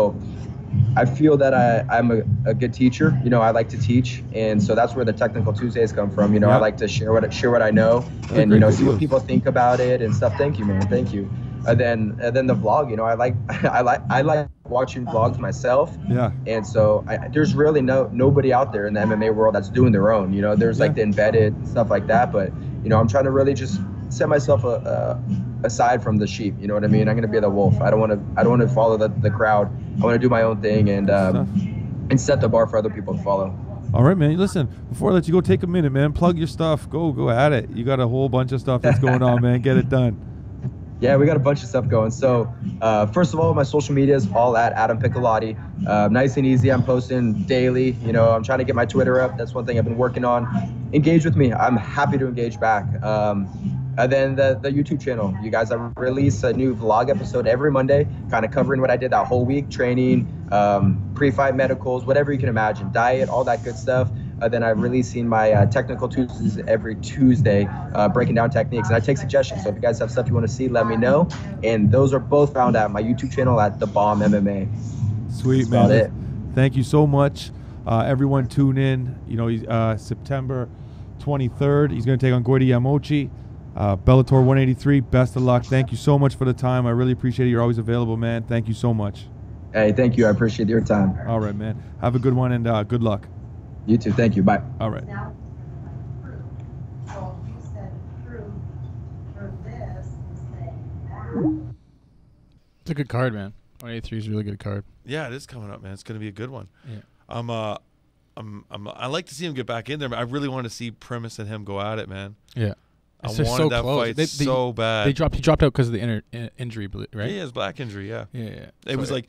I feel that I, I'm a, a good teacher. You know, I like to teach, and so that's where the technical Tuesdays come from. You know, Yeah. I like to share what share what I know, They're and you know, see what people think about it and stuff. Thank you, man. Thank you. And then and then the vlog. You know, I like I like I like watching vlogs myself, Yeah. and so I, there's really no nobody out there in the MMA world that's doing their own. You know, there's like the embedded stuff like that, but you know, I'm trying to really just set myself a, a, aside from the sheep. You know what I mean? I'm gonna be the wolf. I don't want to. I don't want to follow the, the crowd. I want to do my own thing and um, and set the bar for other people to follow. All right, man. Listen, before I let you go, take a minute, man. Plug your stuff. Go, go at it. You got a whole bunch of stuff that's going on, man. Get it done. Yeah, we got a bunch of stuff going. So, uh, first of all, my social media is all at Adam Piccolotti. Uh, nice and easy. I'm posting daily. You know, I'm trying to get my Twitter up. That's one thing I've been working on. Engage with me. I'm happy to engage back. Um, and then the, the YouTube channel. You guys, I release a new vlog episode every Monday, kind of covering what I did that whole week, training, um, pre-fight medicals, whatever you can imagine, diet, all that good stuff. Uh, then I'm releasing my uh, technical Tuesdays every Tuesday, uh, breaking down techniques. And I take suggestions. So if you guys have stuff you want to see, let me know. And those are both found at my YouTube channel at The Bomb MMA. Sweet, That's man. about it. Thank you so much. Uh, everyone, tune in. You know, uh, September 23rd, he's going to take on Goiti Yamauchi. Uh, Bellator 183. Best of luck. Thank you so much for the time. I really appreciate it. You're always available, man. Thank you so much. Hey, thank you. I appreciate your time. All right, man. Have a good one and uh, good luck. You too. Thank you. Bye. All right. Now, proof. So if you said proof for this, say that. It's a good card, man. 183 is a really good card. Yeah, it is coming up, man. It's going to be a good one. Yeah. I'm uh, I'm, I'm I like to see him get back in there, but I really want to see Primus and him go at it, man. Yeah. I wanted so that close. fight They- they- so bad. They dropped. He dropped out because of the inner, in, injury, right? He has back injury, yeah. Yeah. yeah. It So was like,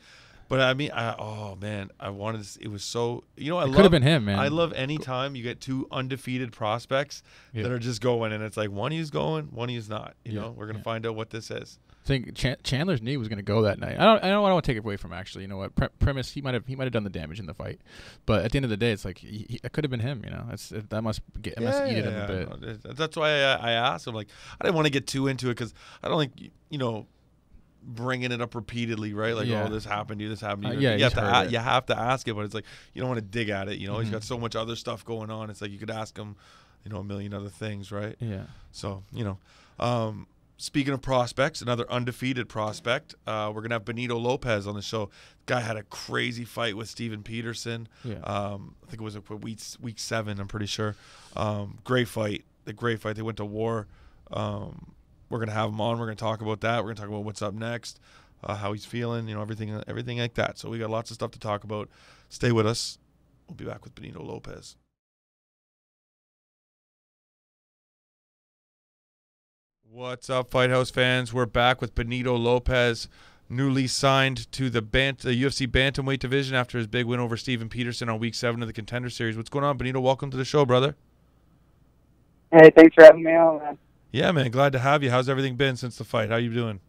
but I mean, I, oh man, I wanted. To, it was so. You know, I it could have been him, man. I love any time you get two undefeated prospects Yeah. that are just going, and it's like one he's going, one he's not. You Yeah, know, we're gonna yeah. fiend out what this is. I think Chan- Chandler's knee was going to go that night. I don't. I don't. I don't want to take it away from. Actually, you know what? Pre- Primus. He might have. He might have done the damage in the fight, but at the end of the day, it's like he, he, it could have been him. You know, it, that must get. It must eat at him a bit. That's why I, I asked him. Like, I didn't want to get too into it because I don't think you know bringing it up repeatedly, right? Like, Yeah. oh, this happened to you, this happened to Uh, you. yeah, you have to a- you have to ask it, but it's like you don't want to dig at it. You know, he's Mhm. got so much other stuff going on. It's like you could ask him, you know, a million other things, right? Yeah. So, you know, um, speaking of prospects, another undefeated prospect, uh, we're going to have Benito Lopez on the show. Guy had a crazy fight with Steven Peterson. Yeah. Um, I think it was a week, week seven, I'm pretty sure. Um, great fight. The great fight. They went to war. Um, we're going to have him on. We're going to talk about that. We're going to talk about what's up next, uh, how he's feeling, you know, everything, everything like that. So we got lots of stuff to talk about. Stay with us. We'll be back with Benito Lopez. What's up, Fight House fans? We're back with Benito Lopez, newly signed to the, bant- the UFC bantamweight division after his big win over Steven Peterson on Week Seven of the Contender Series. What's going on, Benito? Welcome to the show, brother. Hey, thanks for having me on, man. Yeah, man. Glad to have you. How's everything been since the fight? How you doing?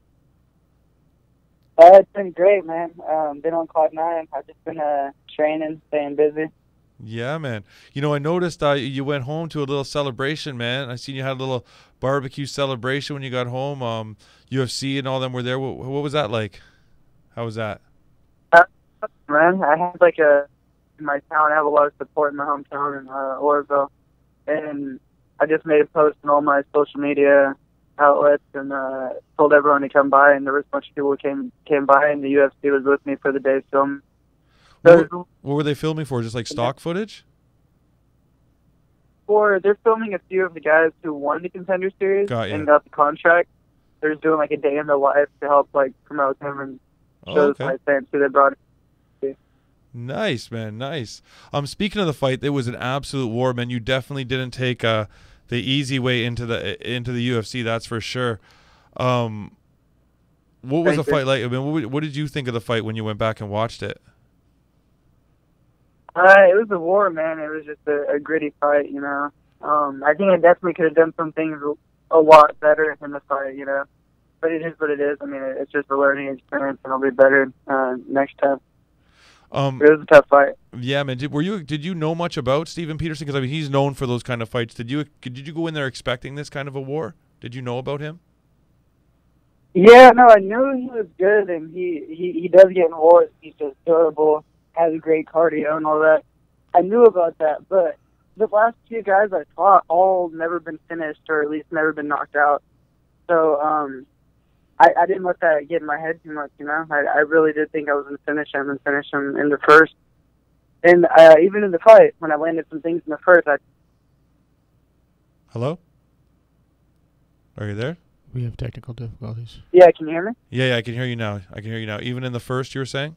Uh, it's been great, man. Um, been on cloud nine. I've just been uh, training, staying busy. Yeah, man. You know, I noticed uh, you went home to a little celebration, man. I seen you had a little barbecue celebration when you got home. Um, UFC and all them were there. What, what was that like? How was that? Man, I have like a in my town. I have a lot of support in my hometown in uh, Oroville, and I just made a post on all my social media outlets and uh, told everyone to come by. And there was a bunch of people who came came by, and the UFC was with me for the day's film. What, were- what were they filming for? Just like stock footage? for they're filming a few of the guys who won the contender series Got and got the contract. They're just doing like a day in their life to help like promote them and Oh, show okay. the fight fans who they brought. Nice, man. Nice. Um, speaking of the fight, it was an absolute war, man. You definitely didn't take uh the easy way into the into the UFC. That's for sure. Um, what was Thank the you. fight like? I mean, what, what did you think of the fight when you went back and watched it? Uh, it was a war, man. It was just a, a gritty fight, you know. Um, I think I definitely could have done some things a lot better in the fight, you know. But it is what it is. I mean, it's just a learning experience, and I'll be better uh, next time. Um, It was a tough fight. yeah, man. Did, were you did you know much about Steven Peterson? Because I mean, he's known for those kind of fights. Did you did you go in there expecting this kind of a war? Did you know about him? Yeah, no, I knew he was good, and he he he does get in wars. He's just durable, has a great cardio and all that. I knew about that, but the last few guys I fought all never been finished, or at least never been knocked out. So um, I I didn't let that get in my head too much. You know, I I really did think I was gonna finish him and finish him in the first. And uh, even in the fight, when I landed some things in the first, I Hello. Are you there? We have technical difficulties. yeah, can you hear me? Yeah, yeah. I can hear you now. I can hear you now. Even in the first, you were saying.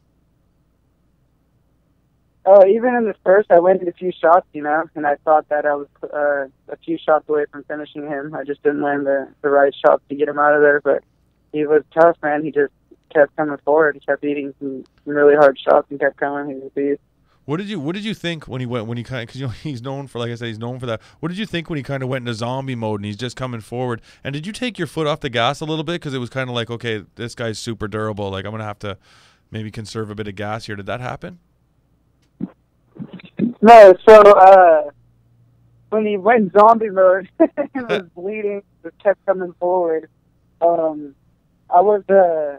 Oh, even in the first, I landed a few shots, you know, and I thought that I was uh, a few shots away from finishing him. I just didn't land the, the right shots to get him out of there, but he was tough, man. He just kept coming forward. He kept eating some, really hard shots and kept coming. He was a beast. What did you What did you think when he went when he kind because you know he's known for like I said he's known for that. What did you think when he kind of went into zombie mode and he's just coming forward? And did you take your foot off the gas a little bit because it was kind of like okay this guy's super durable like I'm gonna have to maybe conserve a bit of gas here. Did that happen? No, so uh, when he went zombie mode and was bleeding, just kept coming forward. Um, I was uh,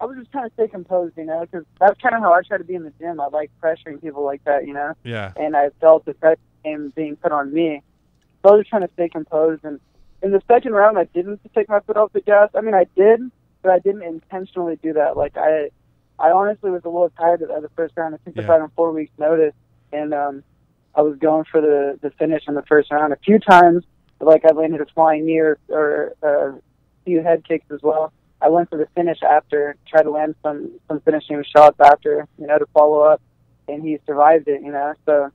I was just trying to stay composed, you know, because that's kind of how I try to be in the gym. I like pressuring people like that, you know. Yeah. and I felt the pressure being put on me. So I was trying to stay composed. And in the second round, I didn't take my foot off the gas. I mean, I did, but I didn't intentionally do that. Like I, I honestly was a little tired of the first round. I took the Yeah. fight on four weeks' notice, and um, I was going for the the finish in the first round a few times. Like I landed a flying knee or, or uh, a few head kicks as well. I went for the finish after, tried to land some some finishing shots after, you know, to follow up, and he survived it, you know. So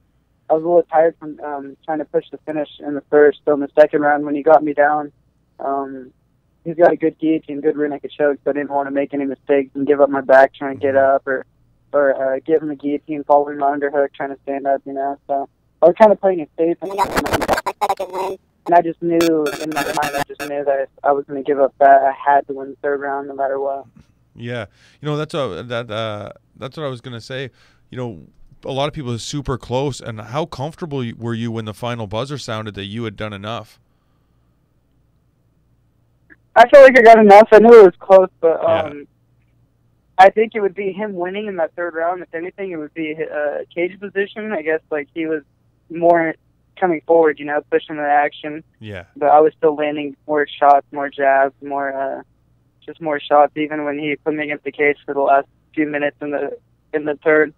I was a little tired from um, trying to push the finish in the first. So in the second round, when he got me down, um, he's got a good guillotine, good rear naked choke. So I didn't want to make any mistakes and give up my back trying to get up, or or uh, give him a guillotine, following my underhook, trying to stand up, you know. So I was kind of playing it safe, and, and I just knew in my mind, I just knew that if I was going to give up that, I had to win the third round no matter what. Yeah, you know that's a, that uh, that's what I was gonna say. You know, a lot of people are super close. And how comfortable were you when the final buzzer sounded that you had done enough? I felt like I got enough. I knew it was close, but Yeah. um, I think it would be him winning in that third round. If anything, it would be uh, cage position. I guess like he was more coming forward, you know, pushing the action. Yeah, But I was still landing more shots, more jabs, more uh, just more shots. Even when he put me against the cage for the last few minutes in the in the third,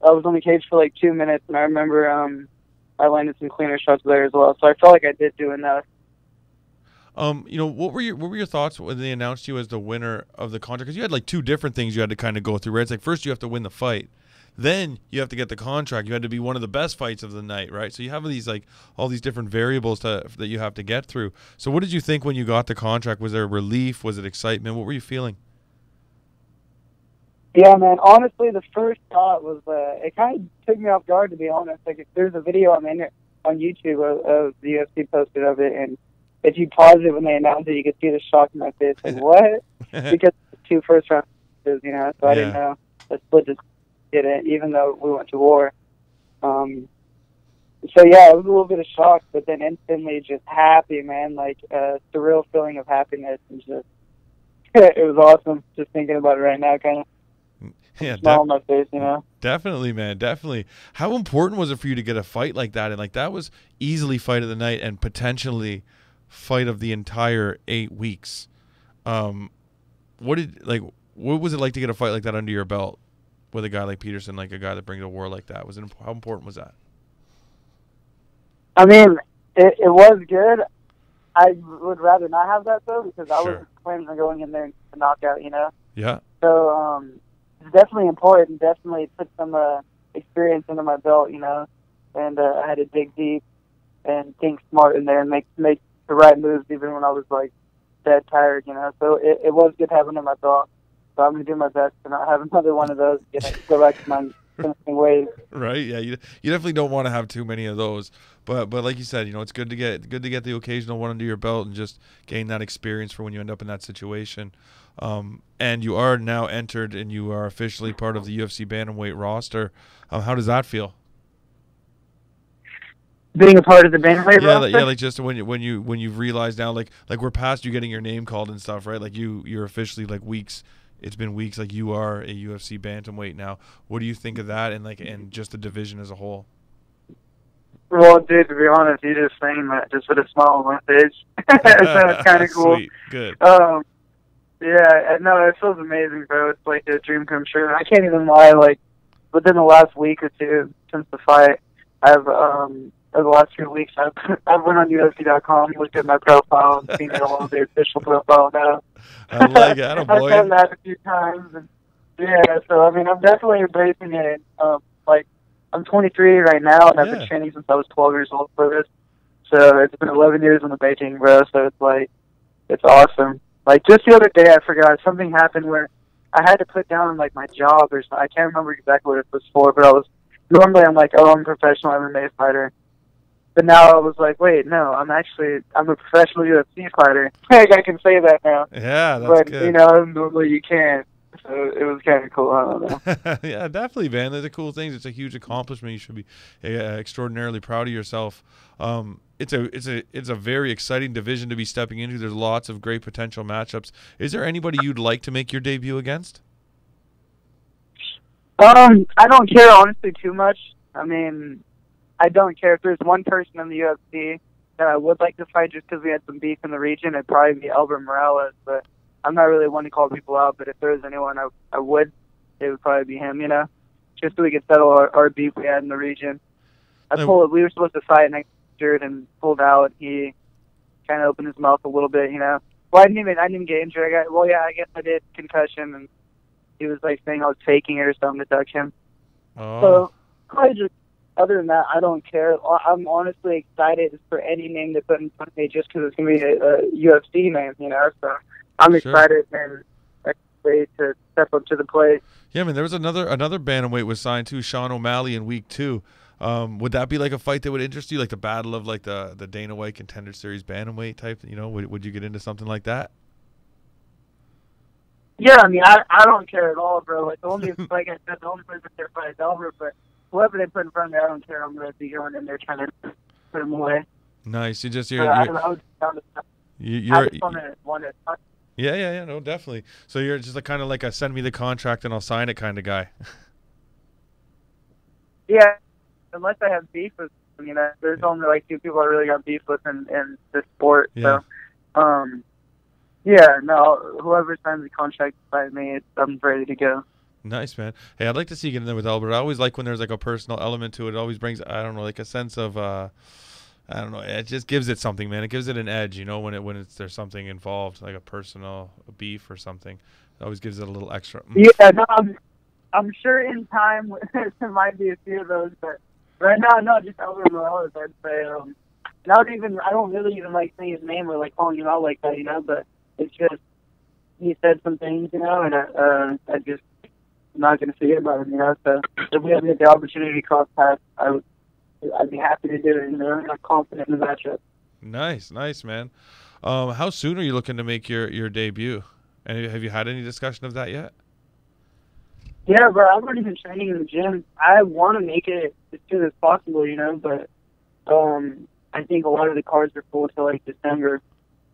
I was on the cage for like two minutes, and I remember um, I landed some cleaner shots there as well. So I felt like I did do enough. Um, you know, what were your what were your thoughts when they announced you as the winner of the contract? Because you had like two different things you had to kind of go through. Right? It's like first you have to win the fight, Then you have to get the contract. You had to be one of the best fights of the night, right? So you have these like all these different variables to, that you have to get through. So what did you think when you got the contract? Was there relief? Was it excitement? What were you feeling? Yeah, man. Honestly, the first thought was uh, it kind of took me off guard to be honest. Like, there's a video on the internet, on YouTube of, of the UFC posted of it, and if you pause it when they announced it, you could see the shock in my face. Like, what? because two first rounds, you know. So I didn't know. The split just did it, even though we went to war. Um. So yeah, it was a little bit of shock, but then instantly just happy, man. Like a surreal feeling of happiness and just. it was awesome. Just thinking about it right now, kind of yeah, smile def- on my face, you know. definitely, man, definitely. How important was it for you to get a fight like that? And like that was easily fight of the night and potentially fight of the entire eight weeks. Um, what did like? What was it like to get a fight like that under your belt with a guy like Peterson, like a guy that brings a war like that? Was it how important was that? I mean, it, it was good. I would rather not have that though, because I Sure. was planning on going in there and to knock out, you know. Yeah, So um, it's definitely important. Definitely put some uh, experience under my belt, you know, and uh, I had to dig deep and think smart in there and make make the right moves, even when I was like dead tired, you know. So it, it was good having in my belt. So I'm gonna do my best to not have another one of those. Get go back to my right. Yeah, you you definitely don't want to have too many of those. But but like you said, you know, it's good to get good to get the occasional one under your belt and just gain that experience for when you end up in that situation. Um, and you are now entered and you are officially part of the UFC bantamweight roster. Um, how does that feel? Being a part of the bantamweight yeah, like, yeah, like just when you when you when you've realized now, like like we're past you getting your name called and stuff, right? Like you you're officially like weeks. It's been weeks. Like you are a UFC bantamweight now. What do you think of that and like and just the division as a whole? Well, dude, to be honest, you just saying that just put a smile on my face. so it's kind of cool. Sweet. Good. Um, yeah, no, it feels amazing, bro. It's like a dream come true. I can't even lie. Like within the last week or two since the fight, I've um over the last few weeks, I've I've went on UFC.com, looked at my profile, and seen it all on the official profile now. I like it. I've done that a few times, and yeah. So I mean, I'm definitely embracing it. Um, like I'm 23 right now, and I've been training since I was 12 years old for this. So it's been 11 years in the making, bro. So it's like it's awesome. Like just the other day, I forgot something happened where I had to put down like my job or something. I can't remember exactly what it was for, but I was normally I'm like, oh, I'm a professional MMA fighter. But now I was like, wait, no, I'm actually I'm a professional UFC fighter. Like I can say that now Yeah, that's but good. you know, normally you can't. So it was kind of cool. I don't know. yeah, definitely, man. They're the cool things. It's a huge accomplishment. You should be uh, extraordinarily proud of yourself. Um, it's a it's a it's a very exciting division to be stepping into. There's lots of great potential matchups. Is there anybody you'd like to make your debut against? Um, I don't care honestly too much. I mean, I don't care if there's one person in the UFC that I would like to fight just because we had some beef in the region. It'd probably be Albert Morales, but I'm not really one to call people out. But if there was anyone, I I would. It would probably be him. You know, just so we could settle our, our beef we had in the region. I Now- pulled. We were supposed to fight next year and pulled out. He kind of opened his mouth a little bit. You know. Well, I didn't even I didn't get injured. I got well, yeah, I guess I did concussion, and he was like saying I was faking it or something to duck him. Oh, So, probably just other than that, I don't care. I- I'm honestly excited for any name they put in front of me just because it's gonna be a, a UFC name, you know. So I'm Sure. excited and ready to step up to the plate. yeah, man. There was another another bantamweight was signed too, Sean O'Malley in week two. Um, would that be like a fight that would interest you, like the battle of like the the Dana White Contender Series bantamweight type? You know, would would you get into something like that? Yeah, I mean, I I don't care at all, bro. Like the only like I said, the only person there fight is Albert, but whoever they put in front of me, I don't care. I'm gonna be going in there trying to put them away. Nice. You just you're, I, you're, I, was down to, you- I you're just want to. Yeah, yeah, yeah. No, definitely. So you're just like kind of like a send me the contract and I'll sign it kind of guy. Yeah, unless I have beef with, you know, there's only like two people I really got beef with in, in this sport. Yeah. So, um, yeah, no, whoever signs the contract by me, I'm ready to go. Nice, man. Hey, I'd like to see you get in there with Albert. I always like when there's like a personal element to it. It always brings I don't know like a sense of uh, I don't know. It just gives it something, man. It gives it an edge, you know, when it when it's there's something involved like a personal beef or something. It always gives it a little extra. mm. Yeah, no, I'm, I'm sure in time there might be a few of those, but right now, no, just Albert Morales. I'd say. Um, not even. I don't really even like saying his name or like calling him out like that, you know. But it's just he said some things, you know, and I, uh, I just not going to forget about him, you know. So if we ever get the opportunity to cross paths, I would. I'd be happy to do it. You know, I'm confident in the matchup. Nice, nice, man. Um, how soon are you looking to make your your debut? And have you had any discussion of that yet? Yeah, bro, I've already been training in the gym. I want to make it as soon as possible, you know, but um, I think a lot of the cards are full till like December.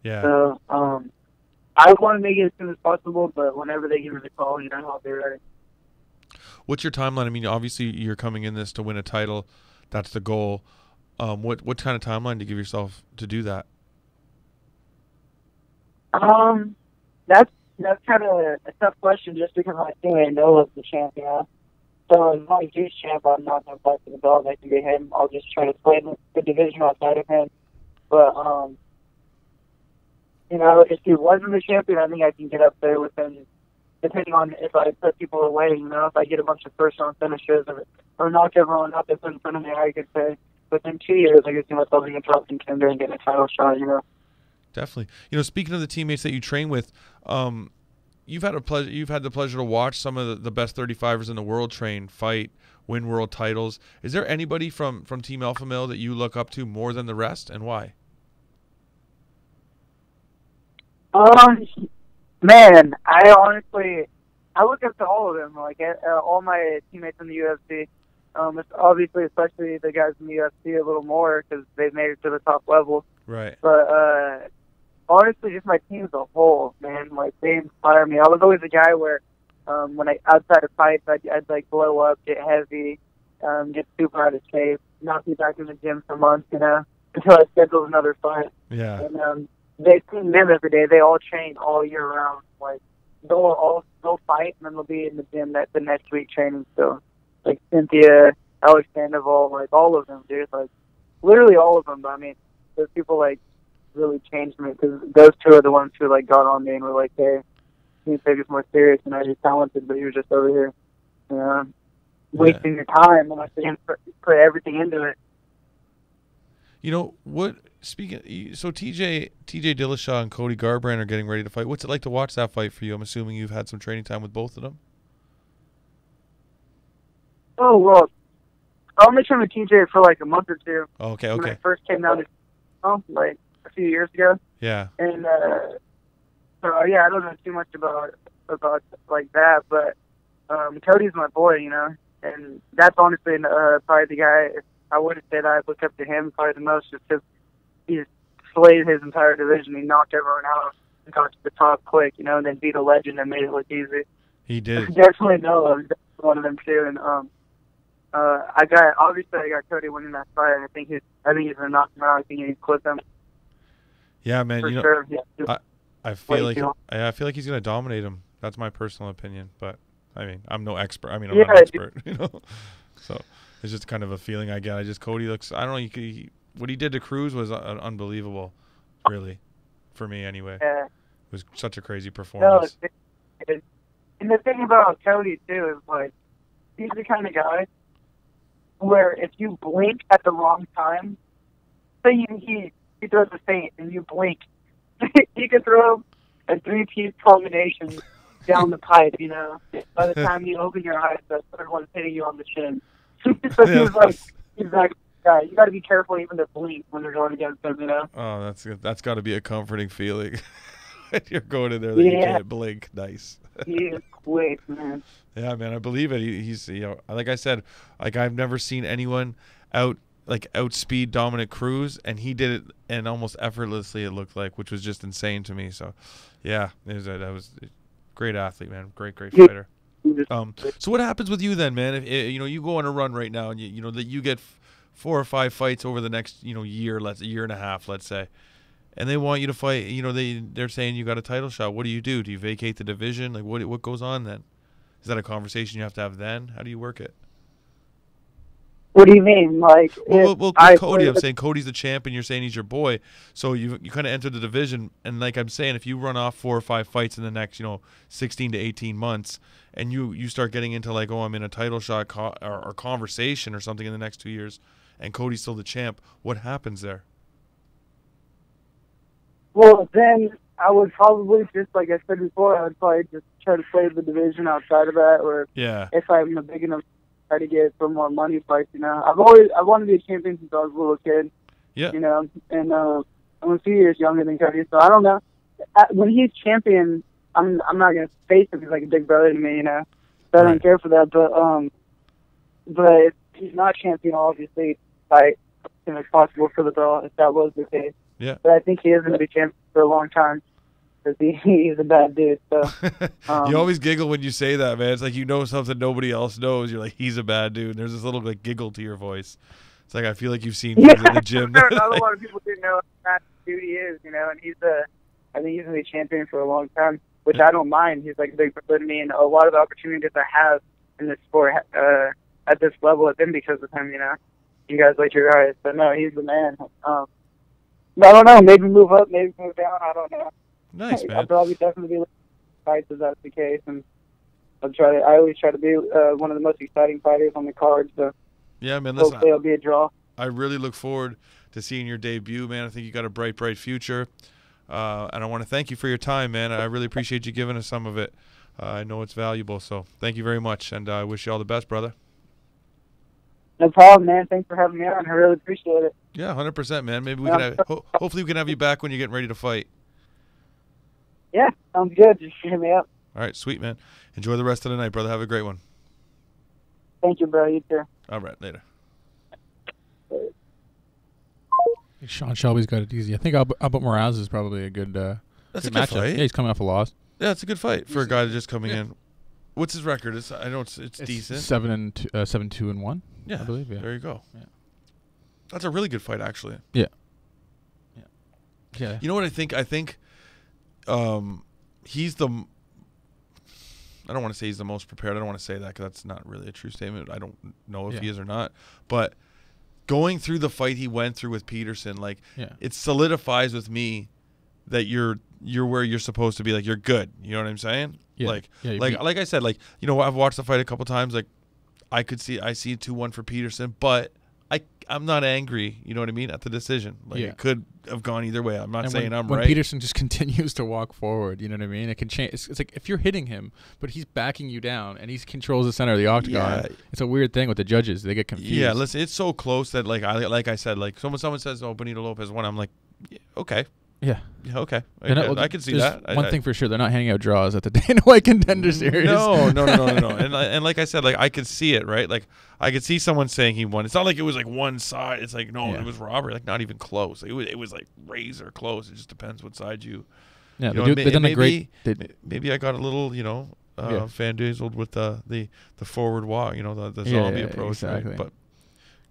Yeah. So um, I want to make it as soon as possible, but whenever they give me the call, you know, I'll be ready. What's your timeline? I mean, obviously you're coming in this to win a title. That's the goal. Um, what what kind of timeline to give yourself to do that? Um, that's that's kind of a, tough question, just because I think I know of the champion. So long as he's champ, I'm not gonna fight for the belt. I can be him. I'll just try to play the, the division outside of him. But um, you know, if he wasn't the champion, I think I can get up there with him. Depending on if I put people away, you know, if I get a bunch of first round finishes or, or knock everyone out they put in front of me, I could say within two years I could see myself being a top contender and getting a title shot. You know. Definitely. You know, speaking of the teammates that you train with, um, you've had a pleasure. You've had the pleasure to watch some of the, the best 35ers in the world train, fight, win world titles. Is there anybody from from Team Alpha Male that you look up to more than the rest, and why? Um, man, I honestly, I look up to all of them. Like uh, all my teammates in the UFC. Um, it's obviously, especially the guys in the UFC, a little more because they've made it to the top level. Right. But uh, honestly, just my team as a whole, man, like they inspire me. I was always a guy where, um, when I outside of fights, I'd, I'd like blow up, get heavy, um, get super out of shape, not be back in the gym for months, you know, until I scheduled another fight. Yeah. And um, they see them every day. They all train all year round. Like they'll all they'll fight and then they'll be in the gym that the next week training So Like Cynthia, Alex Sandoval, like all of them, dude. Like literally all of them. But I mean, those people like really changed me because those two are the ones who like got on me and were like, "Hey, you need to take this more serious." And I was talented, but you're just over here, you know, wasting your time unless you put put everything into it. You know what? Speaking, so TJ TJ Dillashaw and Cody Garbrandt are getting ready to fight. What's it like to watch that fight for you? I'm assuming you've had some training time with both of them. Oh well, I only trained with TJ for like a month or two. Oh, okay, When I okay, first came down to, oh, like a few years ago, yeah, and uh, so yeah, I don't know too much about about like that, but um, Cody's my boy, you know, and that's honestly uh, probably the guy. I wouldn't say that I look up to him probably the most, just because he slayed his entire division. He knocked everyone out and got to the top quick, you know, and then beat a legend and made it look easy. he did. Definitely him. Definitely one of them too. And um, uh, I got obviously I got Cody winning that fight. I think he's I think he's gonna knock him out. I think he's clip him Yeah, man. for you know. Yeah. I- I feel like? I feel like he's gonna dominate him. That's my personal opinion, but I mean, I'm no expert. I mean, I'm Yeah, not an dude. expert, you know. So it's just kind of a feeling I get. I just Cody looks. I don't know. He, could- he, what he did to Cruz was uh, unbelievable, really, for me anyway. yeah. It was such a crazy No, performance. it's, it's, and the thing about Cody too is like he's the kind of guy where if you blink at the wrong time, say you, he he throws a feint and you blink, he can throw a three piece combination down the pipe. You know, by the time you open your eyes, the third one's hitting you on the chin. Yeah, he's like he's like guy. You got to be careful even to blink when you're going against him. You know. Oh, that's that's got to be a comforting feeling. You're going in there that you can't blink. Nice. He is quick, man. Yeah, man, I believe it. He, he's you know, like I said, like I've never seen anyone out like outspeed Dominick Cruz, and he did it and almost effortlessly. It looked like, which was just insane to me. So, yeah, it was a, that was a great athlete, man. Great, great fighter. Um, so what happens with you then, man? If eh, you know you go on a run right now, and you you know that you get four or five fights over the next you know year, let's a year and a half, let's say, and they want you to fight. You know they they're saying you got a title shot. What do you do? Do you vacate the division? Like what what goes on then? Is that a conversation you have to have then? How do you work it? What do you mean? Like, Well, well, well Cody, I'm saying Cody's the champ, and you're saying he's your boy. So you you kind of enter the division, and like I'm saying, if you run off four or five fights in the next, you know, 16 to 18 months, and you you start getting into like, oh, I'm in a title shot co- or, or conversation or something in the next two years, and Cody's still the champ, what happens there? Well, then I would probably just like I said before, I would probably just try to play the division outside of that, or Yeah, if I'm a big enough, try to get some more money fights. You know, I've always I wanted to be a champion since I was a little kid. Yeah. You know, and uh, I'm a few years younger than Cody, so I don't know. When he's champion, I'm I'm not gonna face him. He's like a big brother to me, you know. So I don't care for that, but um, but he's not champion, obviously, fight soon as possible for the belt if that was the case. Yeah. But I think he is going to be champion for a long time because he, he's a bad dude. So Um, you always giggle when you say that, man. It's like you know something nobody else knows. You're like, he's a bad dude. And There's this little like giggle to your voice. It's like I feel like you've seen yeah, things in the gym. not a lot of people didn't know how bad dude he is. You know, and he's a I think he's going to be champion for a long time, which I don't mind. He's like a big brother to me, and a lot of the opportunities I have in this sport uh, at this level have been because of him. You know, you guys like your guys, but no, he's the man. Um, I don't know. Maybe move up, maybe move down. I don't know. Nice, man. I'll probably definitely be fights if that's the case, and I'll try to. I always try to be uh, one of the most exciting fighters on the card. So Yeah, man. Listen, hopefully, it'll be a draw. I really look forward to seeing your debut, man. I think you got a bright, bright future. Uh, and I want to thank you for your time, man. I really appreciate you giving us some of it. Uh, I know it's valuable, so thank you very much, and uh, I wish you all the best, brother. No problem, man. Thanks for having me on. I really appreciate it. Yeah, hundred percent, man. Maybe we Yeah. can have, ho- hopefully we can have you back when you're getting ready to fight. Yeah, sounds good. Just hit me up. All right, sweet man. Enjoy the rest of the night, brother. Have a great one. Thank you, bro. You too. All right, later. Sean Shelby's got it easy. I think Albert, Albert Morales is probably a good. Uh, That's a good good matchup. fight. Yeah, he's coming off a loss. Yeah, it's a good fight for a He's- guy just coming yeah. in. What's his record? It's I know it's it's, It's decent. Seven and two, uh, seven two and one. yeah, I believe. Yeah. There you go. Yeah. That's a really good fight, actually. Yeah. Yeah. Yeah. You know what I think? I think um, he's the. I don't want to say he's the most prepared. I don't want to say that because that's not really a true statement. I don't know if Yeah. he is or not. But going through the fight he went through with Peterson, like Yeah. it solidifies with me that you're you're where you're supposed to be. Like you're good. You know what I'm saying? Yeah. Like Yeah, like like I said, like you know I've watched the fight a couple times. Like I could see I see two one for Peterson, but I'm not angry. You know what I mean at the decision. Like Yeah. it could have gone either way. I'm not And saying when, I'm when right. Peterson just continues to walk forward, you know what I mean? It can change. It's, it's like if you're hitting him, but he's backing you down and he controls the center of the octagon. Yeah. It's a weird thing with the judges; they get confused. Yeah, listen, it's so close that like I like I said, like someone someone says, "Oh, Benito Lopez won," I'm like, yeah, okay, Yeah. yeah, okay, I, not- I, I can see that. One I- thing for sure, they're not handing out draws at the Dana White Contender Series. No, no, no, no, no, no. and and like I said, like I could see it, right? Like I could see someone saying he won. It's not like it was like one side. It's like no, Yeah. it was Robert. Like not even close. It was it was like razor close. It just depends what side you. yeah, you they know, do, they've done a great. They, Maybe I got a little, you know, uh, Yeah. fandazzled with the the the forward walk. You know, the, the Yeah, zombie yeah, approach. exactly. Right? But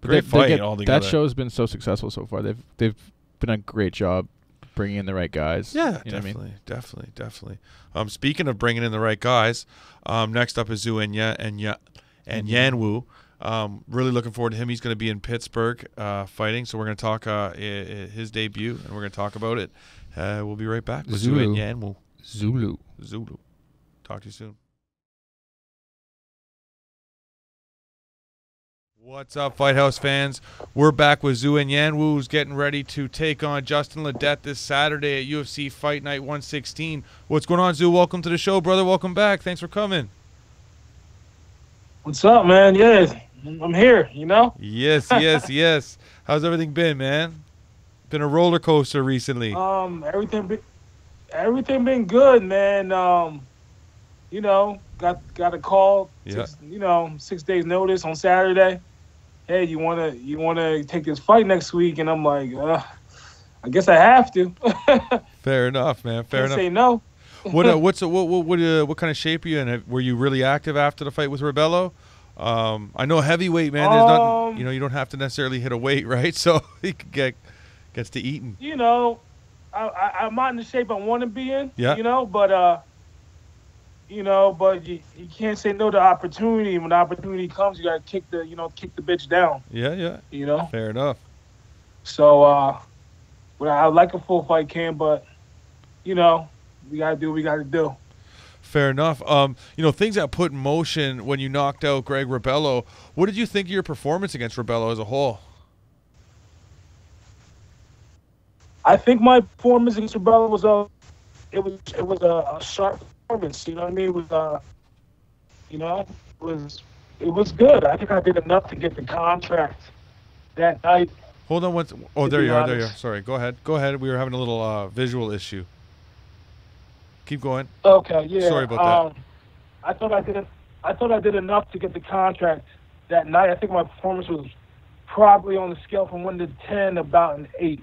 but great they- they fight get- altogether. That show's been so successful so far. They've they've been a great job bringing in the right guys. Yeah, you what I definitely, mean. definitely, definitely. Um, speaking of bringing in the right guys, um, next up is Zu and Ya and Ya and. Yanwu. Um, really looking forward to him. He's going to be in Pittsburgh uh, fighting, so we're going to talk uh, his debut, and we're going to talk about it. Uh, we'll be right back with Zu Anyanwu. Zulu. Zulu. Talk to you soon. What's up, Fight House fans? We're back with Zu Anyanwu, who's getting ready to take on Justin Ledet this Saturday at UFC Fight Night 116. What's going on, Zu? Welcome to the show, brother. Welcome back. Thanks for coming. What's up, man? Yeah, I'm here. You know. Yes, yes, yes. How's everything been, man? Been a roller coaster recently. Um, everything, be, everything been good, man. Um, you know, got got a call. Yeah. Six, you know, six days notice on Saturday. Hey, you wanna you wanna take this fight next week? And I'm like, uh, I guess I have to. Fair enough, man. Fair Can't enough. say no. what uh, what's uh, what what what, uh, what kind of shape are you in? Were you really active after the fight with Rebello? Um, I know heavyweight man. There's not Um, you know you don't have to necessarily hit a weight, right? So he get gets to eating. you know, I, I, I'm not in the shape I want to be in. Yeah. You know, but uh, you know, but you, you can't say no to opportunity. When the opportunity comes, you gotta kick the you know kick the bitch down. Yeah, yeah. You know. Fair enough. So, uh, well, I like a full fight, Cam, but you know, we gotta do what we gotta do. Fair enough. Um, you know, things that put in motion when you knocked out Greg Rebello. What did you think of your performance against Rebello as a whole? I think my performance against Rebello was a, it was it was a, a sharp performance. You know what I mean? It was uh, you know, it was it was good. I think I did enough to get the contract that night. Hold on. What's? Oh, there you are. There you are. Sorry. Go ahead. Go ahead. We were having a little uh, visual issue. Keep going. Okay, yeah. Sorry about that. um, I thought I did. I thought I did enough to get the contract that night. I think my performance was probably on the scale from one to ten, about an eight.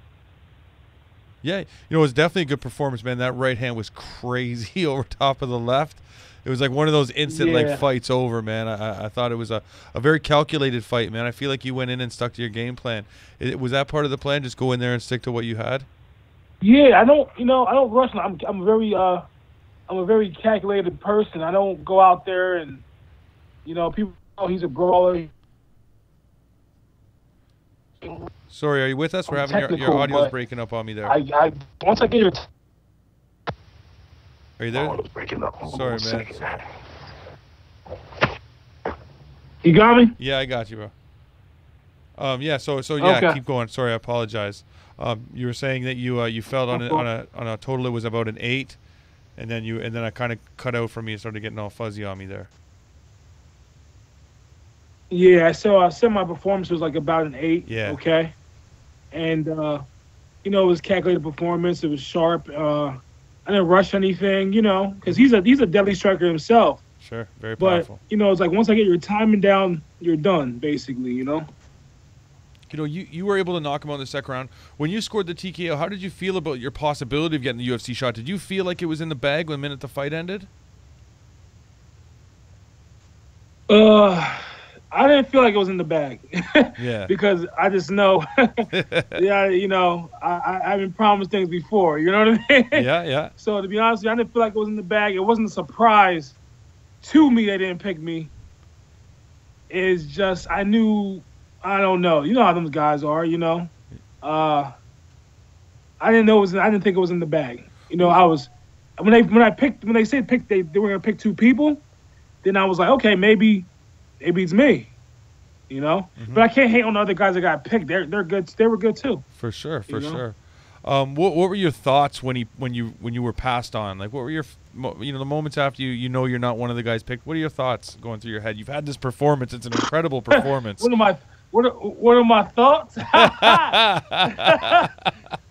Yeah, you know, it was definitely a good performance, man. That right hand was crazy over top of the left. It was like one of those instant like fights over, man. I, I- I thought it was a, a very calculated fight, man. I feel like you went in and stuck to your game plan. It, was that part of the plan? Just go in there and stick to what you had. Yeah, I don't. You know, I don't rush. I'm. I'm very. Uh, I'm a very calculated person. I don't go out there and, you know, people. Oh, he's a brawler. Sorry, are you with us? We're having your, your technical, audio's breaking up on me there. I. I once I get your. Are you there? Oh, it's breaking up. Hold Sorry, man. second. You got me? Yeah, I got you, bro. Um, yeah. So, so yeah, Okay. keep going. Sorry, I apologize. Um, you were saying that you uh, you felt on a, on a on a total it was about an eight, and then you and then I kind of cut out for me and started getting all fuzzy on me there. Yeah, so I said my performance was like about an eight. Yeah. Okay. And uh, you know, it was calculated performance. It was sharp. Uh, I didn't rush anything. You know, because he's a he's a deadly striker himself. Sure, very But powerful. you know, it's like once I get your timing down, you're done, basically. You know. You know, you, you were able to knock him out in the second round. When you scored the TKO, how did you feel about your possibility of getting the UFC shot? Did you feel like it was in the bag when the minute the fight ended? Uh, I didn't feel like it was in the bag. Yeah. because I just know, yeah, you know, I, I I've been promised things before. You know what I mean? yeah, yeah. So to be honest, with you, I didn't feel like it was in the bag. It wasn't a surprise to me they didn't pick me. It's just I knew I don't know. You know how those guys are, you know. Uh I didn't know it was I didn't think it was in the bag. You know, I was when they when I picked when they said pick they, they were gonna pick two people, then I was like, okay, maybe maybe beats me. You know? But I can't hate on the other guys that got picked. They're they're good they were good too. For sure, for You know? sure. Um, what what were your thoughts when he when you when you were passed on? Like, what were your you know the moments after you you know you're not one of the guys picked? What are your thoughts going through your head? You've had this performance; it's an incredible performance. What are my what are, what are my thoughts? I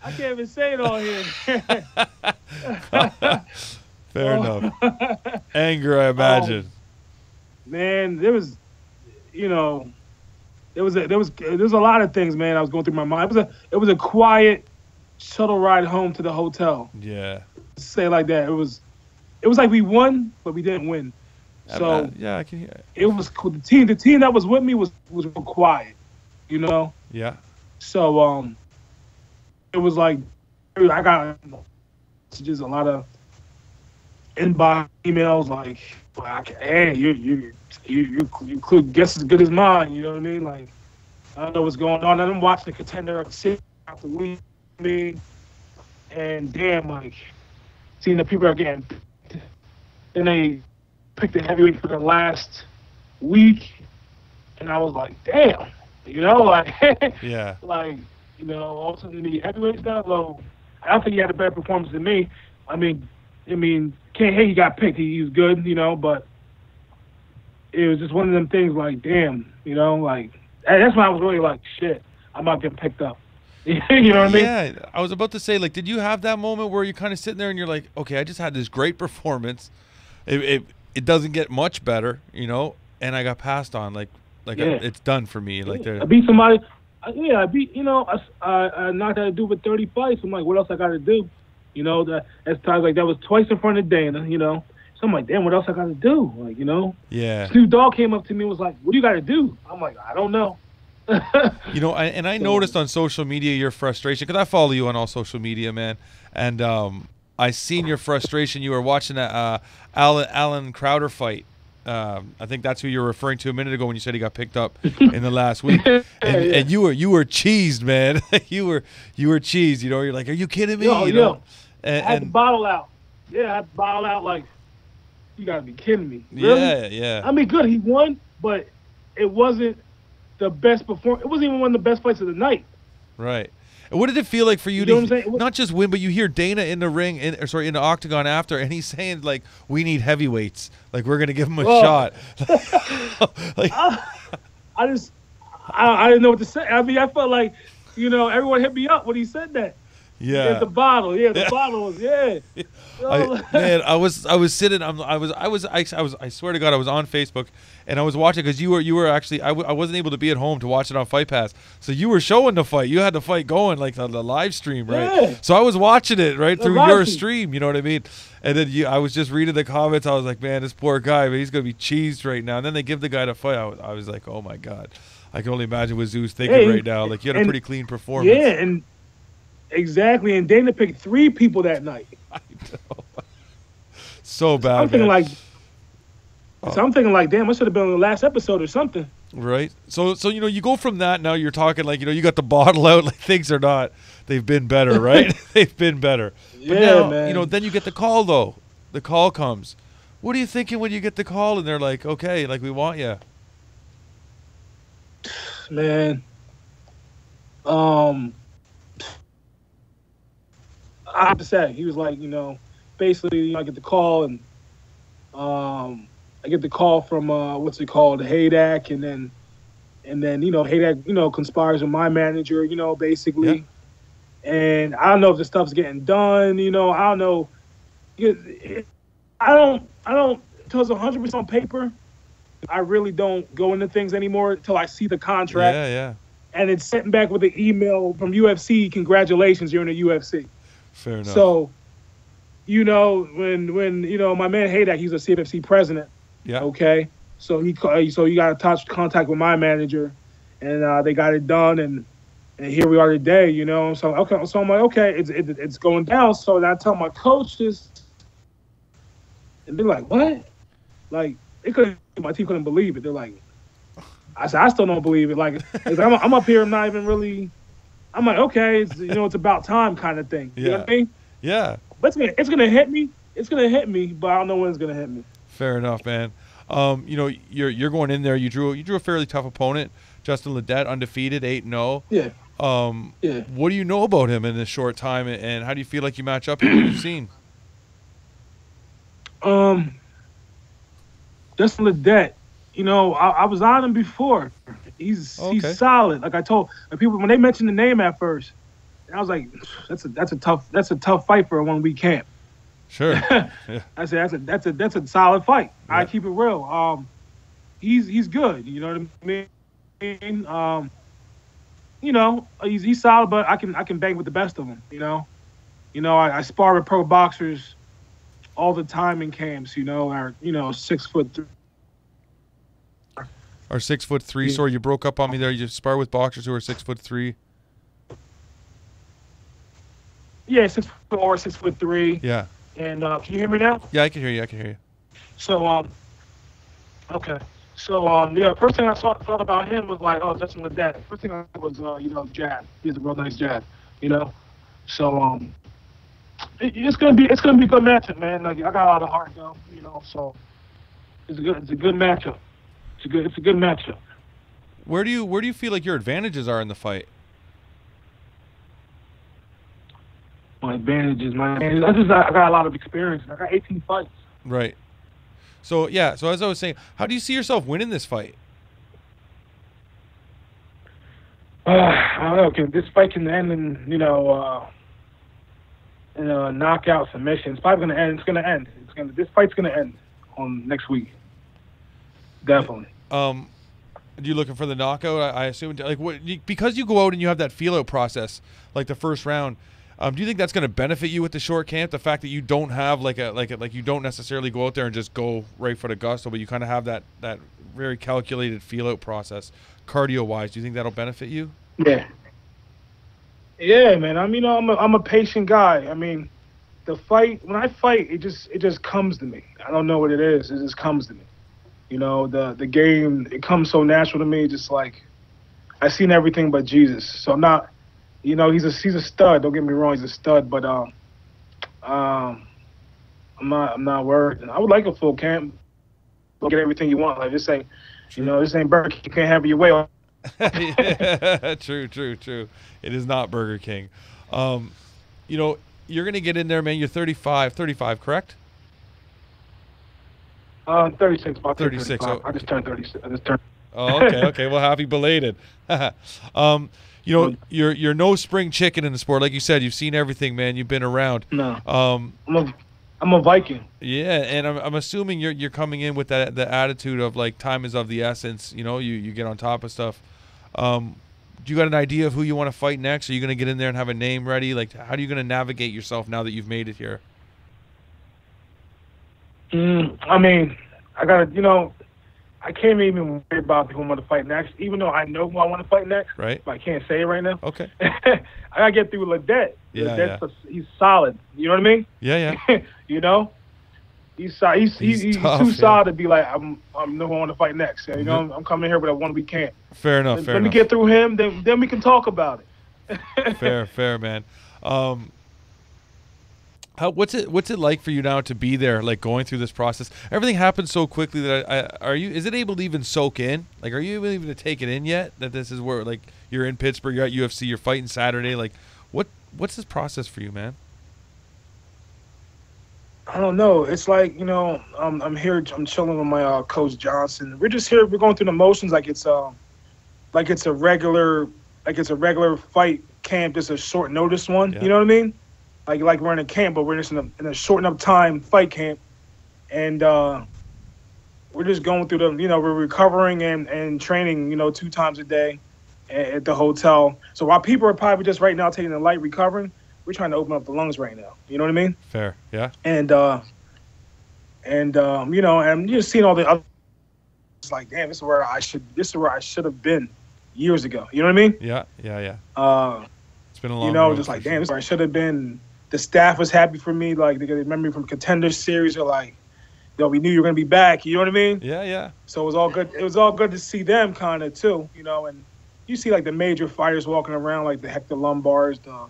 can't even say it on here. Fair enough. Anger, I imagine. Man, there was, you know, there was a, there was there was a lot of things, man. I was going through my mind. It was a it was a quiet shuttle ride home to the hotel. yeah. Say it like that. It was it was like we won, but we didn't win. So Uh, yeah, I can hear. it was cool. the team. The team that was with me was was real quiet, you know. Yeah. So um, it was like I got messages, a lot of inbox emails like, like "Hey, you you you you you could guess as good as mine." You know what I mean? Like I don't know what's going on. And I'm watching the contender sit after week, I mean, and damn, like seeing the people are getting. Then they picked the heavyweight for the last week, and I was like, damn, you know, like. Yeah. like, you know, all of a sudden the heavyweights down low. I don't think he had a better performance than me. I mean, I mean, can't hate he got picked. He, he was good, you know, but it was just one of them things. Like, damn, you know, like that's when I was really like, shit, I'm not getting picked up. you know what I mean? Yeah, I was about to say, like, did you have that moment where you're kind of sitting there and you're like, okay, I just had this great performance. It it, it doesn't get much better, you know, and I got passed on. Like, like I- it's done for me. Like, I beat somebody. I, yeah, I beat. You know, I, I, I knocked out a dude with 30 fights. I'm like, what else I got to do? You know, that that's times like that was twice in front of Dana. You know, so I'm like, damn, what else I got to do? Like, you know, Yeah. Snoop Dogg came up to me and was like, what do you got to do? I'm like, I don't know. You know, I, and I So- noticed on social media your frustration because I follow you on all social media, man. And um, I seen your frustration. You were watching that uh, Allen Allen Crowder fight. Um, I think that's who you were referring to a minute ago when you said he got picked up in the last week, and, and you were you were cheesed, man. you were you were cheesed. You know, you're like, are you kidding me? Yo, you yo. know, I and, had to and bottle out. Yeah, I had to bottle out like you gotta be kidding me. Really? yeah, yeah, I mean, good, he won, but it wasn't the best perform. It wasn't even one of the best fights of the night. right. And what did it feel like for you, You to not just win, but you hear Dana in the ring, in, or sorry, in the octagon after, and he's saying like, "We need heavyweights. Like we're gonna give him a Oh. shot." like, I just, I, I didn't know what to say. I mean, I felt like, you know, everyone hit me up when he said that. yeah. At the bottle, yeah, the Yeah. bottle was, yeah. I, man, I was I was sitting. I'm, I was I was I, I was I swear to God, I was on Facebook and I was watching because you were you were actually I, w- I wasn't able to be at home to watch it on Fight Pass. So you were showing the fight. You had the fight going like on the live stream, right? Yeah. So I was watching it right The through your stream. You know what I mean? And then you, I was just reading the comments. I was like, man, this poor guy, man, he's gonna be cheesed right now. And then they give the guy the fight. I was, I was like, oh my God. I can only imagine what Zu's thinking right now. Like you had a pretty clean performance. yeah, and exactly. And Dana picked three people that night. So bad. I'm thinking man. like, so I'm thinking like, damn, I should have been on the last episode or something. Right. So so you know you go from that now you're talking like you know you got the bottle out like things are not they've been better right they've been better. But Yeah, now, man. You know then you get the call though the call comes. What are you thinking when you get the call and they're like okay like we want you. man. Um, I have to say, he was like, you know, basically, you know, I get the call and um, I get the call from uh, what's it called, Haydak, and then and then you know Haydak, you know, conspires with my manager, you know, basically. And I don't know if the stuff's getting done, you know, I don't know. I don't, I don't. Until it's 100 percent on paper, I really don't go into things anymore until I see the contract Yeah yeah and it's sent back with an email from UFC. Congratulations, you're in the UFC. Fair enough. So, you know, when when you know my man Haydak, he's a CFFC president. yeah Okay, so he so you got to touch contact with my manager, and uh, they got it done, and and here we are today. You know, so okay, so I'm like, okay, it's it, it's going down. So then I tell my coach this, and they're like, what? Like they couldn't, my team couldn't believe it. They're like, I said, I still don't believe it. Like, I'm, I'm up here, I'm not even really. I'm like, okay, it's, you know, it's about time kind of thing. You know what I mean? yeah But it's gonna, it's gonna hit me. It's gonna hit me, but I don't know when it's gonna hit me. fair enough man. Um you know you're you're going in there you drew you drew a fairly tough opponent Justin Ledet undefeated eight and zero. Yeah, Um yeah. what do you know about him in this short time and- how do you feel like you match up with what you've seen? Um, Justin Ledet, you know, I, I was on him before. He's Okay. he's solid. Like I told like people when they mentioned the name at first, I was like, that's a that's a tough that's a tough fight for a one week camp. Sure. I said that's a that's a that's a solid fight. I keep it real. Um, he's he's good. You know what I mean? Um, you know he's he's solid, but I can I can bang with the best of them. You know, you know I, I spar with pro boxers all the time in camps. You know, are you know six foot three. Are six foot three. Yeah. Sorry, you broke up on me there. You spar with boxers who are six foot three. Yeah, six foot four, six foot three. Yeah. And uh, can you hear me now? Yeah, I can hear you. I can hear you. So um, okay. So um, yeah, first thing I saw thought about him was like, oh, that's Justin Ledet. First thing I thought was uh, you know, jab. He's a real nice jab, you know. So um, it, it's gonna be it's gonna be a good matchup, man. Like I got a lot of heart though, you know. So it's a good it's a good matchup. It's a good it's a good matchup. Where do you where do you feel like your advantages are in the fight? My advantages, my advantages. I just I got a lot of experience. I got 18 fights. Right. So yeah. So as I was saying, how do you see yourself winning this fight? Uh, I don't know. Can, this fight can end in you know uh, in a knockout submission. It's probably gonna end. It's gonna end. It's gonna. This fight's gonna end on next week. Definitely. Um, are you looking for the knockout? I, I assume like what you, because you go out and you have that feel out process, like the first round. Um, do you think that's going to benefit you with the short camp? The fact that you don't have like a like a, like you don't necessarily go out there and just go right for the gusto, but you kind of have that that very calculated feel out process, cardio wise. Do you think that'll benefit you? Yeah. Yeah, man. I mean, I'm a, I'm a patient guy. I mean, the fight when I fight, it just it just comes to me. I don't know what it is. It just comes to me. You know, the the game it comes so natural to me. Just like I've seen everything but Jesus. So I'm not, you know, he's a he's a stud. Don't get me wrong, he's a stud. But um, um, I'm not I'm not worried. And I would like a full camp. Get everything you want. Like this ain't, you know, this ain't Burger King. You can't have your way. true, true, true. It is not Burger King. Um, you know, you're going to get in there, man. You're 35, 35, correct? Uh, 36. About 36, oh. I just turned 36. I just turned. Oh, okay, okay. Well, happy belated. um, you know, you're you're no spring chicken in the sport, like you said. You've seen everything, man. You've been around. No, Um, I'm a, I'm a Viking. yeah, and I'm, I'm assuming you're you're coming in with that the attitude of like time is of the essence. You know, you you get on top of stuff. Um, do you got an idea of who you want to fight next? Are you going to get in there and have a name ready? Like, how are you going to navigate yourself now that you've made it here? Mm, I mean, I gotta, you know, I can't even worry about who I'm gonna fight next, even though I know who I want to fight next. Right. But I can't say it right now. Okay. I gotta get through Ledet. Yeah, Ledet's a- he's solid. You know what I mean? Yeah, yeah. you know, he's so- he's He's he's, he's tough, too yeah. solid to be like I'm I'm no one want to fight next. You know, Mhm. I'm coming here with a one we can't. Fair enough. Let, Fair let enough. me get through him, then then we can talk about it. fair, fair, man. Um, how what's it what's it like for you now to be there, like going through this process? Everything happens so quickly that I, I are you is it able to even soak in? Like, are you able even to take it in yet? That this is where like you're in Pittsburgh, you're at UFC, you're fighting Saturday. Like, what what's this process for you, man? I don't know. It's like you know, um, I'm here. I'm chilling with my uh, coach Johnson. We're just here. We're going through the motions like it's um, like it's a regular, like it's a regular fight camp. Just a short notice one. Yeah. You know what I mean? Like like we're in a camp, but we're just in a, in a short enough time fight camp, and uh, we're just going through the. You know, we're recovering and and training. You know, two times a day at, at the hotel. So while people are probably just right now taking the light recovering, we're trying to open up the lungs right now. You know what I mean? Fair, yeah. and uh and um you know and you're seeing all the other it's like damn this is where i should this is where i should have been years ago you know what i mean Yeah, yeah, yeah. uh It's been a long you know just like damn this is where i should have been the staff was happy for me like they remember me from contender series or like yo we knew you were gonna be back you know what i mean Yeah, yeah. so it was all good it was all good to see them kind of too you know and you see like the major fighters walking around like the hector lombards the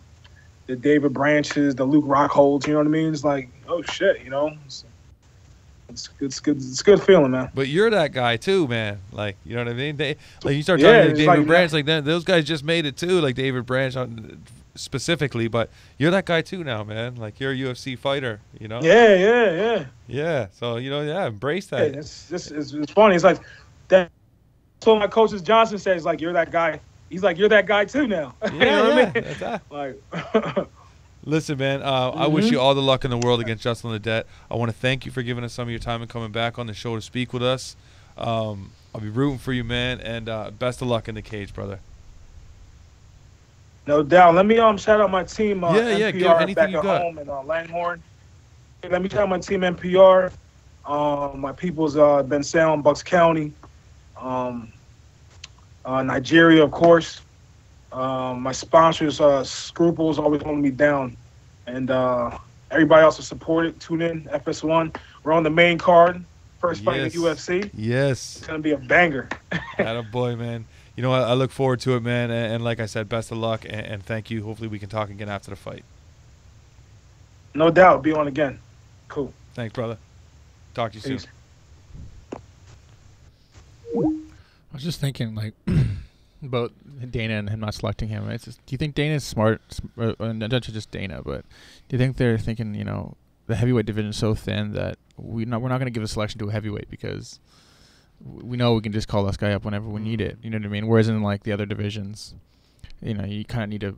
the david branches the luke rockholds you know what i mean it's like oh shit you know it's, it's, it's good it's good feeling man But you're that guy too, man. Like, you know what I mean? They, like you start Yeah, talking to David like- Branch, like that, those guys just made it too. Like David Branch on, specifically, but you're that guy too now, man. Like you're a UFC fighter, you know? yeah yeah yeah Yeah. So you know, yeah, embrace that. it's just it's, it's funny it's like that so my coaches johnson says like you're that guy he's like you're that guy too now Yeah, you know yeah. i mean like Listen, man, uh, I wish Mhm. you all the luck in the world against Justin Ledet. I want to thank you for giving us some of your time and coming back on the show to speak with us. Um, I'll be rooting for you, man, and uh, best of luck in the cage, brother. No doubt. Let me um shout out my team. Uh, Yeah, yeah, NPR give anything back you at got. home in uh, Langhorne. Let me shout out my team NPR. Um, my people's uh, Bensalem, Bucks County, um, uh, Nigeria, of course. Um, my sponsors, uh, Scruples, always holding me down, and uh, everybody else is supported. Tune in, FS1. We're on the main card. First fight in the UFC. Yes. It's gonna be a banger. a boy, man. You know what? I look forward to it, man. And, and like I said, best of luck and, and thank you. Hopefully, we can talk again after the fight. No doubt. Be on again. Cool. Thanks, brother. Talk to you Peace. soon. I was just thinking, like, about Dana and him not selecting him. It's just, do you think Dana's smart? sm- uh, uh, Not just Dana, but do you think they're thinking, you know, the heavyweight division is so thin that we not we're not going to give a selection to a heavyweight because w- we know we can just call this guy up whenever we need it. You know what I mean? Whereas in like the other divisions, you know, you kind of need to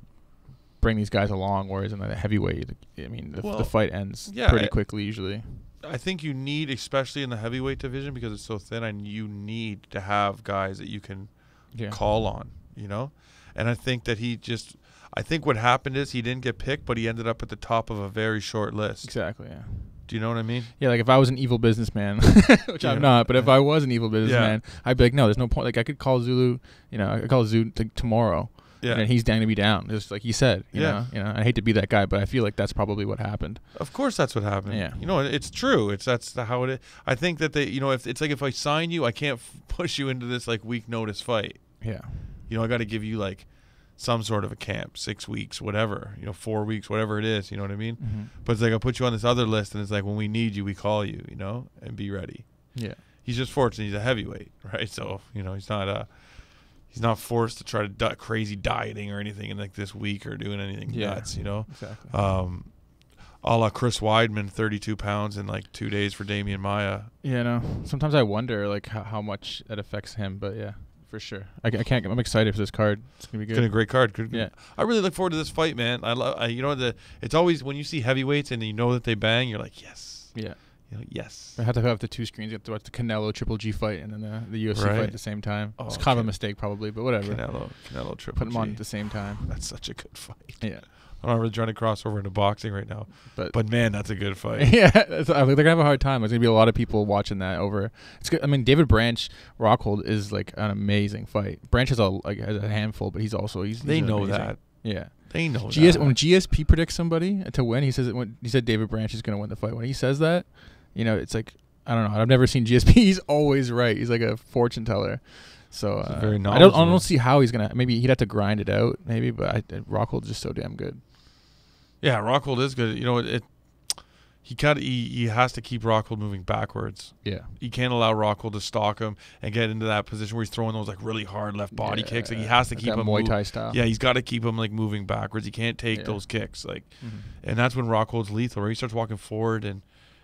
bring these guys along. Whereas in the heavyweight, I mean, the, Well, the fight ends yeah, pretty I- quickly usually. I think you need, especially in the heavyweight division, because it's so thin, and you need to have guys that you can Yeah. call on, you know? And I think that he just, I think what happened is he didn't get picked, but he ended up at the top of a very short list. Exactly. Yeah. Do you know what I mean? Yeah, like if I was an evil businessman, which Yeah. I'm not, but if I was an evil businessman, I'd be like, no, there's no point. Like I could call Zulu, you know, I could call Zulu t- tomorrow, Yeah. and he's going to be down. Just like he said. You Yeah. Know? You know, I hate to be that guy, but I feel like that's probably what happened. Of course, that's what happened. Yeah. you know, it's true. It's that's the- how it is. I think that they, you know, if it's like if I sign you, I can't f- push you into this like week notice fight. Yeah. You know, I got to give you like some sort of a camp, six weeks, whatever. You know, four weeks, whatever it is. You know what I mean? Mhm. But it's like I put you on this other list, and it's like when we need you, we call you. You know, and be ready. Yeah. He's just fortunate he's a heavyweight, right? So you know he's not uh he's not forced to try to di- crazy dieting or anything in like this week or doing anything Yeah. nuts. You know, Exactly. um, a la Chris Weidman, 32 pounds in like two days for Demian Maia. Yeah, no. Sometimes I wonder like how, how much that affects him, but yeah, for sure. I, I can't. I'm excited for this card. It's gonna be good. It's gonna be a great card. Good, Yeah. I really look forward to this fight, man. I love. I, you know the. It's always when you see heavyweights and you know that they bang, you're like, yes, Yeah. you know, yes. I have to have the two screens. You have to watch the Canelo Triple G fight and then the, the UFC fight at the same time. Oh, it's kind of a mistake probably, but whatever. Canelo, Canelo triple. Put them on at the same time. That's such a good fight. Yeah. I'm not really trying to cross over into boxing right now, But, but man, that's a good fight. yeah, I think they're gonna have a hard time. There's gonna be a lot of people watching that over. It's good. I mean, David Branch Rockhold is like an amazing fight. Branch has a like has a handful, but he's also he's, They he's know amazing. that. Yeah. They know GS that. when GSP predicts somebody to win, he says it when he said David Branch is going to win the fight. When he says that, you know, it's like I don't know. I've never seen GSP. He's always right. He's like a fortune teller. So uh, very I don't. I don't see how he's gonna. Maybe he'd have to grind it out. Maybe, but I, Rockhold's just so damn good. Yeah, Rockhold is good. You know, it, it he kind of he, he has to keep Rockhold moving backwards. Yeah. He can't allow Rockhold to stalk him and get into that position where he's throwing those like really hard left body kicks. Like he has to keep that him Muay move- Thai style. Yeah, he's got to keep him like moving backwards. He can't take Yeah. those kicks. Like, Mhm. and that's when Rockhold's lethal. Where he starts walking forward and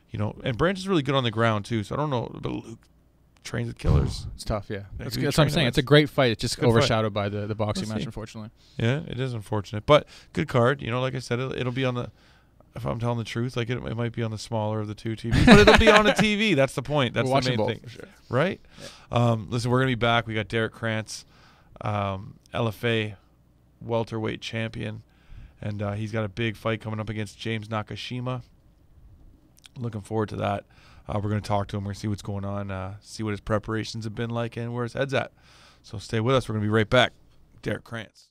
you know, and Branch is really good on the ground too. So I don't know, but Luke trains with killers. It's tough. Yeah. That's, good. that's what I'm saying. It's a great fight. It's just Good fight. overshadowed by the the boxing We'll match, see. unfortunately. Yeah, it is unfortunate, but good card. You know, like I said, it'll, it'll be on the. If I'm telling the truth, like it, it might be on the smaller of the two TVs, but it'll be on a TV. That's the point. That's We're the main both thing, sure. right? Um, listen, we're gonna be back. We got Derrick Krantz, um, LFA welterweight champion, and uh, he's got a big fight coming up against James Nakashima. Looking forward to that. Uh, we're gonna talk to him. We're gonna see what's going on, uh, see what his preparations have been like, and where his head's at. So stay with us. We're gonna be right back. Derrick Krantz.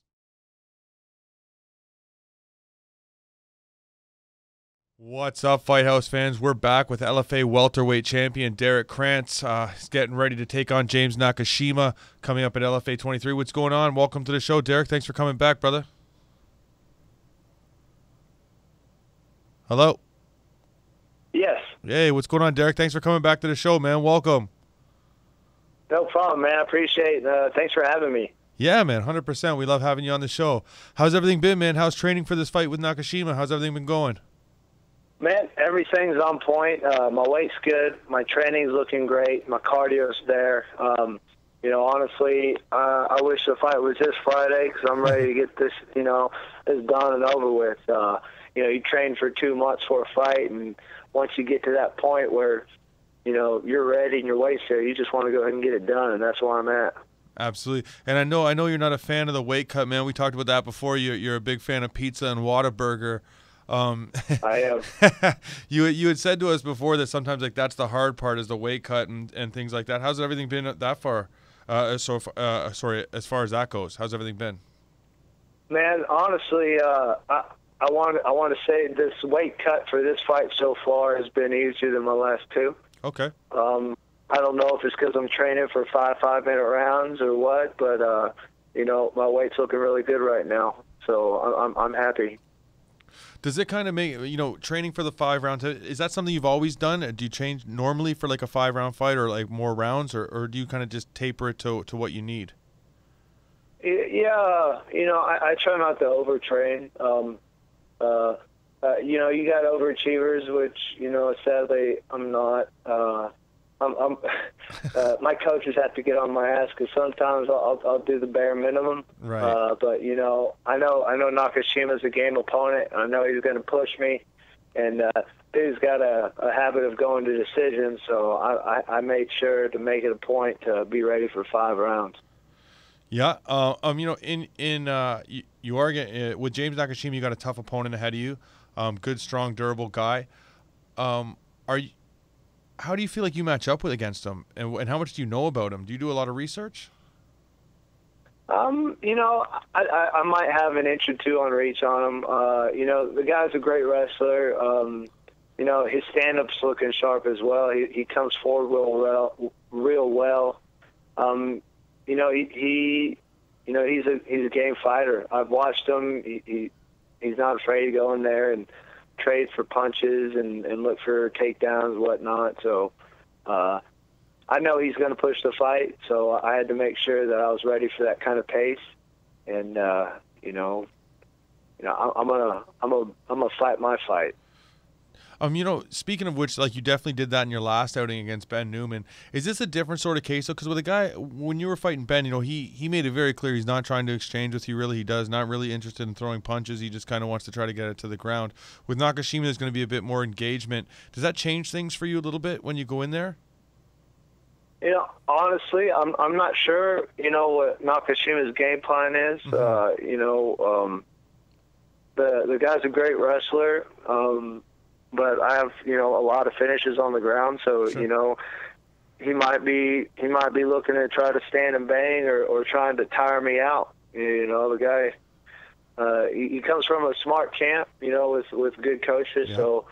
What's up, Fight House fans? We're back with LFA welterweight champion Derrick Krantz. Uh, he's getting ready to take on James Nakashima coming up at LFA 23. What's going on? Welcome to the show, Derrick. Thanks for coming back, brother. Hello. Yes, Hey, what's going on, Derrick? Thanks for coming back to the show, man. Welcome. no problem, man. I appreciate. Uh, thanks for having me. Yeah, man, 100%. We love having you on the show. How's everything been, man? How's training for this fight with Nakashima? How's everything been going? Man, everything's on point. Uh, my weight's good. My training's looking great. My cardio's there. Um, you know, honestly, uh, I wish the fight was this Friday because I'm ready to get this, you know, this done and over with. Uh, you know, you train for two months for a fight, and once you get to that point where, you know, you're ready and your weight's there, you just want to go ahead and get it done, and that's where I'm at. Absolutely. And I know I know you're not a fan of the weight cut, man. We talked about that before. You're, you're a big fan of pizza and Whataburger. Um, I am. you you had said to us before that sometimes like that's the hard part is the weight cut and, and things like that. How's everything been that far? Uh, so uh, sorry, as far as that goes, how's everything been? Man, honestly, uh, I I want I want to say this weight cut for this fight so far has been easier than my last two. Okay. Um, I don't know if it's because I'm training for five five minute rounds or what, but uh, you know my weight's looking really good right now, so I'm I'm happy. Does it kind of make you know training for the five rounds? Is that something you've always done? Do you change normally for like a five round fight or like more rounds, or, or do you kind of just taper it to to what you need? Yeah, you know I, I try not to overtrain. Um, uh, uh, you know you got overachievers, which you know sadly I'm not. Uh, I'm, I'm uh, my coaches have to get on my ass because sometimes I'll, I'll do the bare minimum. Right. Uh, but you know, I know I know Nakashima's a game opponent. I know he's going to push me, and uh, dude's got a, a habit of going to decisions. So I, I, I made sure to make it a point to be ready for five rounds. Yeah. Uh, um. You know, in in uh, you, you are getting uh, with James Nakashima, you got a tough opponent ahead of you. Um, good, strong, durable guy. Um, are you? How do you feel like you match up with against him, and, and how much do you know about him? Do you do a lot of research? Um, you know, I, I, I might have an inch or two on reach on him. Uh, you know, the guy's a great wrestler. Um, you know, his stand-up's looking sharp as well. He he comes forward real well, real well. Um, you know, he, he you know he's a he's a game fighter. I've watched him. He, he he's not afraid to go in there and trade for punches and and look for takedowns and whatnot. So. Uh, I know he's going to push the fight, so I had to make sure that I was ready for that kind of pace. And uh, you know, you know, I- I'm gonna, I'm gonna, I'm gonna fight my fight. Um, you know, speaking of which, like you definitely did that in your last outing against Ben Newman. Is this a different sort of case? though? Because with a guy, when you were fighting Ben, you know, he he made it very clear he's not trying to exchange with you. Really, he does not really interested in throwing punches. He just kind of wants to try to get it to the ground. With Nakashima, there's going to be a bit more engagement. Does that change things for you a little bit when you go in there? You know, honestly, I'm, I'm not sure. You know what Nakashima's game plan is. Uh, you know, um, the the guy's a great wrestler. Um, but I have, you know, a lot of finishes on the ground, so Sure. you know, he might be he might be looking to try to stand and bang or, or trying to tire me out. You know, the guy uh, he, he comes from a smart camp, you know, with with good coaches, Yeah. so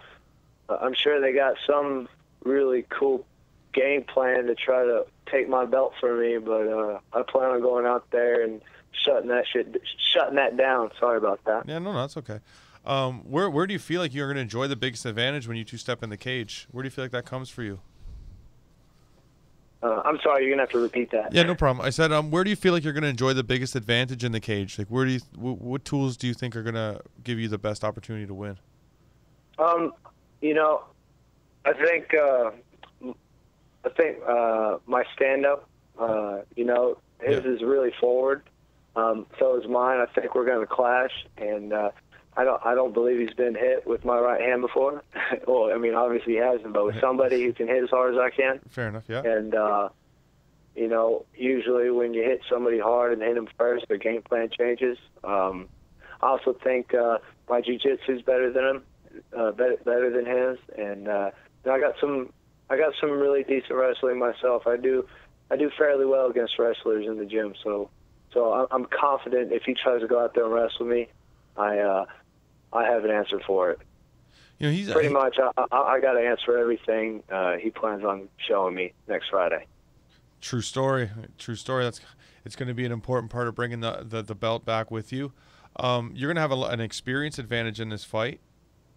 uh, I'm sure they got some really cool game plan to try to take my belt from me. But uh, I plan on going out there and shutting that shit, shutting that down. Sorry about that. Yeah, no, no, that's okay. Um, where where do you feel like you're going to enjoy the biggest advantage when you two step in the cage? Where do you feel like that comes for you? Uh, I'm sorry, you're gonna have to repeat that. Yeah, no problem. I said, um, where do you feel like you're going to enjoy the biggest advantage in the cage? Like, where do you, wh- what tools do you think are going to give you the best opportunity to win? Um, you know, I think uh, I think uh, my stand up, uh, you know, his Yeah. is really forward. Um, so is mine. I think we're going to clash, and uh, I don't I don't believe he's been hit with my right hand before. well, I mean, obviously he hasn't, but with somebody who can hit as hard as I can, Fair enough. Yeah. and uh, you know, usually when you hit somebody hard and hit them first, their game plan changes. Um, I also think uh, my jiu-jitsu is better than him, uh, better, better than his, and uh, you know, I got some I got some really decent wrestling myself. I do I do fairly well against wrestlers in the gym, so so I'm confident if he tries to go out there and wrestle me, I uh, I have an answer for it. You know, he's Pretty much, I, I, I got an answer for everything uh, he plans on showing me next Friday. True story. True story. That's it's going to be an important part of bringing the the, the belt back with you. Um, you're going to have a, an experience advantage in this fight.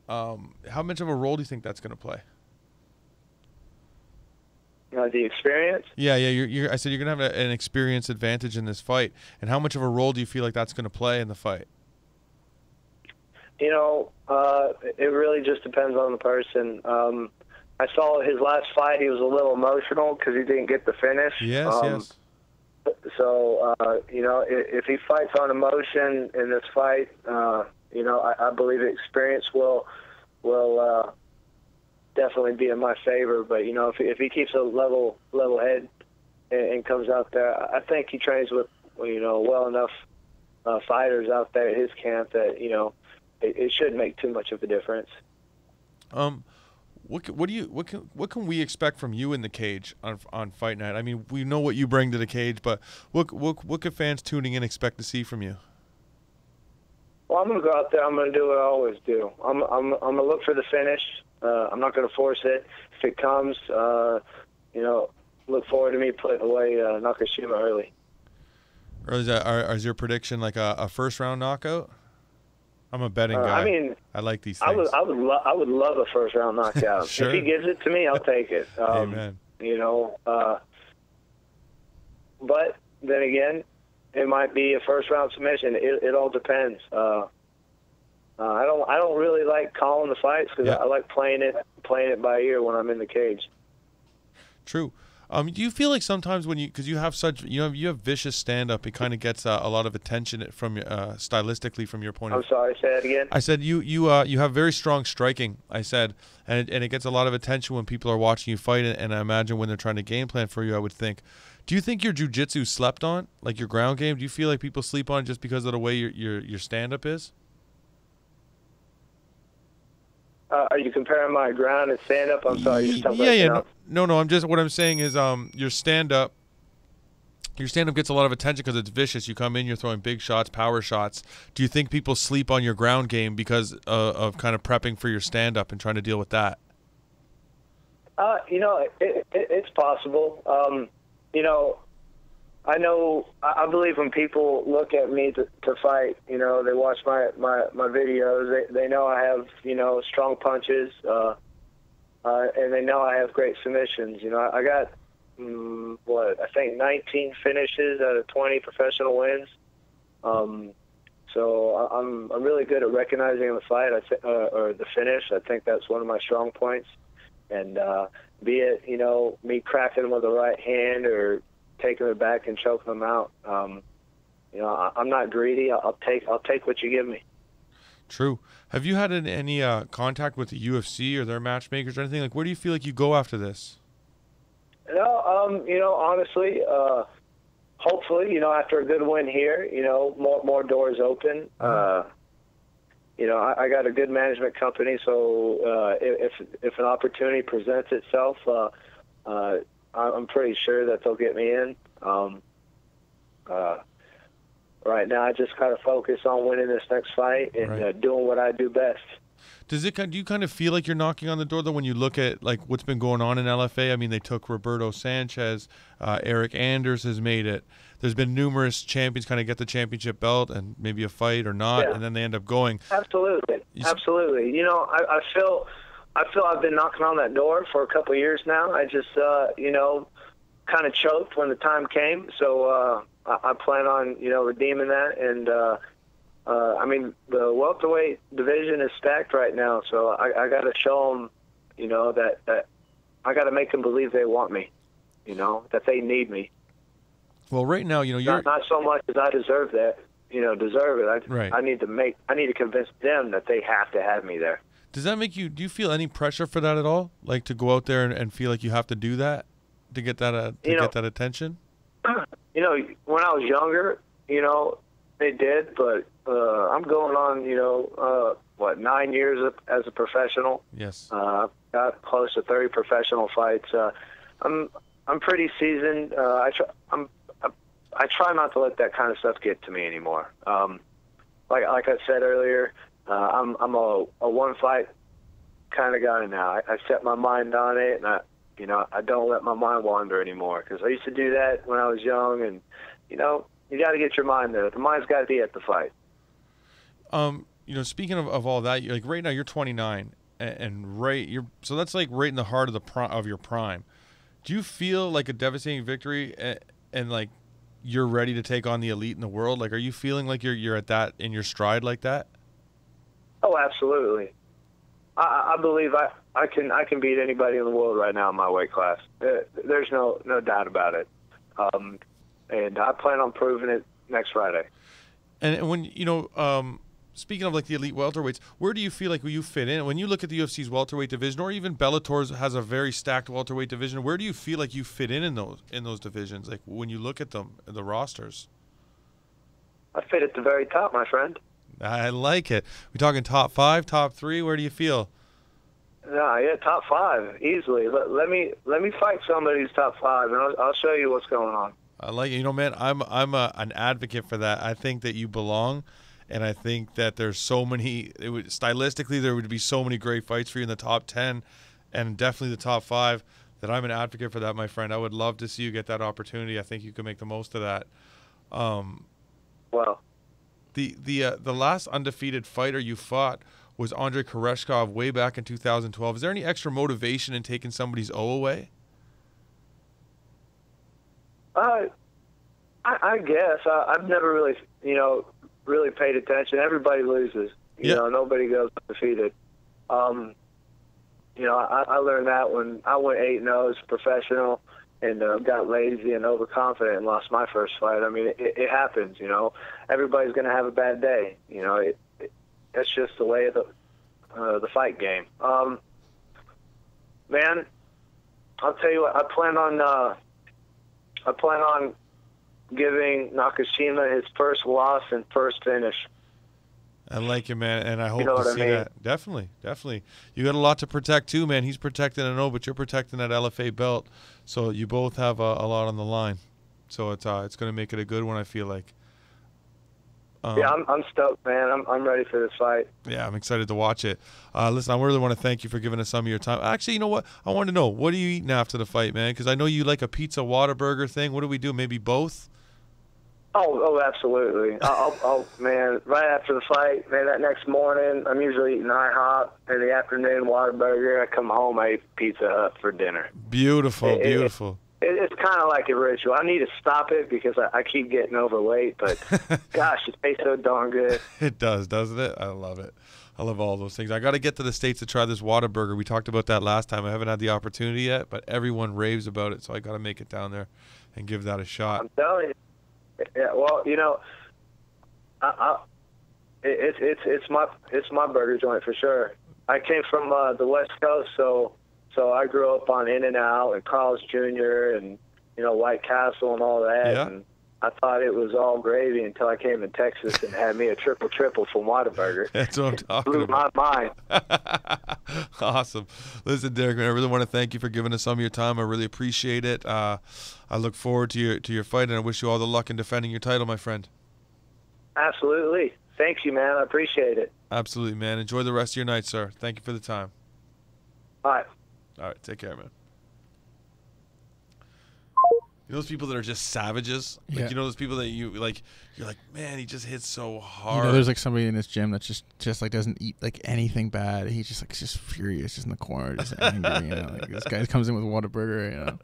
Um, how much of a role do you think that's going to play? Uh, the experience. Yeah, yeah. You're, you're, I said you're going to have a, an experience advantage in this fight, and how much of a role do you feel like that's going to play in the fight? You know, uh, it really just depends on the person. Um, I saw his last fight; he was a little emotional because he didn't get the finish. Yes, Um, yes. So, uh, you know, if, if he fights on emotion in this fight, uh, you know, I, I believe experience will will uh, definitely be in my favor. But you know, if he, if he keeps a level level head and, and comes out there, I think he trains with you know well enough uh, fighters out there at his camp that you know it, it shouldn't make too much of a difference. Um, what what do you what can what can we expect from you in the cage on on fight night? I mean, we know what you bring to the cage, but what what what could fans tuning in expect to see from you? Well, I'm gonna go out there. I'm gonna do what I always do. I'm I'm I'm gonna look for the finish. Uh, I'm not gonna force it. If it comes, uh, you know, look forward to me putting away uh, Nakashima early. Or is that or, is your prediction like a, a first round knockout? I'm a betting Uh, guy. I mean, I like these I would I would lo- I would love a first round knockout. Sure. If he gives it to me, I'll take it. Um, Amen. You know, uh, but then again, it might be a first round submission. It, it all depends. Uh, uh, I don't I don't really like calling the fights because Yeah. I like playing it playing it by ear when I'm in the cage. True. Um, do you feel like sometimes when you because you have such you have you have vicious stand up, it kind of gets uh, a lot of attention from uh, stylistically from your point of I'm sorry, say that again. I said you you uh you have very strong striking. I said, and it, and it gets a lot of attention when people are watching you fight. And, and I imagine when they're trying to game plan for you, I would think. Do you think your jujitsu slept on, like your ground game? Do you feel like people sleep on it just because of the way your your, your stand up is? Uh, are you comparing my ground and stand up? I'm sorry, yeah, yeah. No, no, no. I'm just what I'm saying is um your stand up. your stand up gets a lot of attention because it's vicious. You come in, you're throwing big shots, power shots. Do you think people sleep on your ground game because uh, of kind of prepping for your stand up and trying to deal with that? Uh, you know, it, it, it's possible. Um, you know, I know. I believe when people look at me to, to fight, you know, they watch my my my videos. They they know I have you know strong punches, uh, uh, and they know I have great submissions. You know, I, I got mm, what I think 19 finishes out of 20 professional wins. Um, so I- I'm I'm really good at recognizing the fight I th- uh, or the finish. I think that's one of my strong points. And uh, be it you know me cracking them with the right hand or taking them back and choking them out. Um, you know I, I'm not greedy. I'll, I'll take I'll take what you give me. True. Have you had an, any uh, contact with the UFC or their matchmakers or anything? Like, where do you feel like you go after this? No, um, you know, honestly, uh, hopefully, you know, after a good win here, you know, more more doors open. Uh, you know, I, I got a good management company, so uh, if if an opportunity presents itself, uh, uh, I'm pretty sure that they'll get me in. Um, uh, right now, I just kind of focus on winning this next fight and Right. uh, doing what I do best. Does it? Do you kind of feel like you're knocking on the door though when you look at like what's been going on in LFA? I mean, they took Roberto Sanchez, uh, Eryk Anders has made it. There's been numerous champions kind of get the championship belt and maybe a fight or not, Yeah. and then they end up going. Absolutely, You absolutely. You know, I, I feel, I feel I've been knocking on that door for a couple of years now. I just, uh, you know, kind of choked when the time came. So uh, I, I plan on, you know, redeeming that. And uh, uh, I mean, the welterweight division is stacked right now. So I, I got to show them, you know, that that I got to make them believe they want me. You know, that they need me. Well, right now, you know, you're Not not so much as I deserve that. You know, deserve it. I, Right. I need to make. I need to convince them that they have to have me there. Does that make you? Do you feel any pressure for that at all? Like to go out there and, and feel like you have to do that to get that uh, to You know- get that attention? you know, when I was younger, you know, they did, but uh, I'm going on, you know, uh, what nine years of- as a professional. Yes. Uh, got close to 30 professional fights. Uh, I'm I'm pretty seasoned. Uh, I try, I'm I, I try not to let that kind of stuff get to me anymore. Um, like like I said earlier, uh, I'm I'm a, a one fight kind of guy now. I, I set my mind on it, and I you know I don't let my mind wander anymore because I used to do that when I was young, and you know you got to get your mind there. The mind's got to be at the fight. Um, you know, speaking of, of all that, like right now you're 29, and, and right you're so that's like right in the heart of the of your prime. Do you feel like a devastating victory and, and like you're ready to take on the elite in the world? Like, are you feeling like you're you're at that in your stride like that? Oh, absolutely. I- I, believe I, I can I can beat anybody in the world right now in my weight class. There's no no doubt about it. Um, and I plan on proving it next Friday. And, and when you know, um, speaking of like the elite welterweights, where do you feel like you fit in? When you look at the UFC's welterweight division, or even Bellator's has a very stacked welterweight division, where do you feel like you fit in in those in those divisions? Like when you look at them, the rosters. I fit at the very top, my friend. I like it. We talking top five, top three. Where do you feel? No, yeah, top five easily. Let, let me let me fight somebody's top five, and I'll, I'll show you what's going on. I like it. You know, man, I'm I'm a, an advocate for that. I think that you belong, and I think that there's so many. It would stylistically there would be so many great fights for you in the top ten, and definitely the top five. That I'm an advocate for that, my friend. I would love to see you get that opportunity. I think you could make the most of that. Um, Well, the the uh, the last undefeated fighter you fought was Andre Koreshkov way back in 2012. Is there any extra motivation in taking somebody's O away? uh, I, I guess I, I've never really, you know, really paid attention. Everybody loses. You Yeah. know, nobody goes undefeated. Um, you know, I, I learned that when I went eight and zero as a professional, and uh, got lazy and overconfident and lost my first fight. I mean, it, it happens. You know, everybody's going to have a bad day. You know, it, it, that's just the way of the uh, the fight game. Um, man, I'll tell you what. I plan on uh, I plan on giving Nakashima his first loss and first finish. I like it, man, and I hope know to what I see mean? that. Definitely, definitely. You got a lot to protect too, man. He's protecting an O, but you're protecting that LFA belt, so you both have a, a lot on the line. So it's uh, it's gonna make it a good one. I feel like. Um, yeah, I'm, I'm stoked, man. I'm, I'm ready for this fight. yeah, I'm excited to watch it. Uh, listen, I really want to thank you for giving us some of your time. Actually, you know what? I want to know what are you eating after the fight, man? Because I know you like a pizza Whataburger thing. What do we do? Maybe both. Oh, oh, absolutely. I'll, I'll, oh, oh, man, right after the fight, man, that next morning, I'm usually eating IHOP. In the afternoon, Whataburger. I come home, I eat Pizza Hut for dinner. Beautiful, It- it- beautiful. It, it's kind of like a ritual. I need to stop it because I, I keep getting overweight, but gosh, it tastes so darn good. It does, doesn't it? I love it. I love all those things. I got to get to the states to try this Whataburger. We talked about that last time. I haven't had the opportunity yet, but everyone raves about it, so I got to make it down there and give that a shot. I'm telling you. Yeah, well, you know, I, I, it, it's it's it's my it's my burger joint for sure. I came from uh, the West Coast, so so I grew up on In and Out and Carl's Jr. and you know White Castle and all that. Yeah. And I thought it was all gravy until I came to Texas and had me a triple triple from Whataburger. That's what I'm talking Blew about. my mind. awesome. Listen, Derrick, man, I really want to thank you for giving us some of your time. I really appreciate it. Uh, I look forward to your to your fight, and I wish you all the luck in defending your title, my friend. Absolutely. Thank you, man. I appreciate it. Absolutely, man. Enjoy the rest of your night, sir. Thank you for the time. All right. All right, take care, man. You know those people that are just savages? Like Yeah. you know those people that you like you're like, man, he just hits so hard. You know, there's like somebody in this gym that just just like doesn't eat like anything bad. He's just like just furious, just in the corner, just angry. You know, like this guy comes in with Whataburger. You know,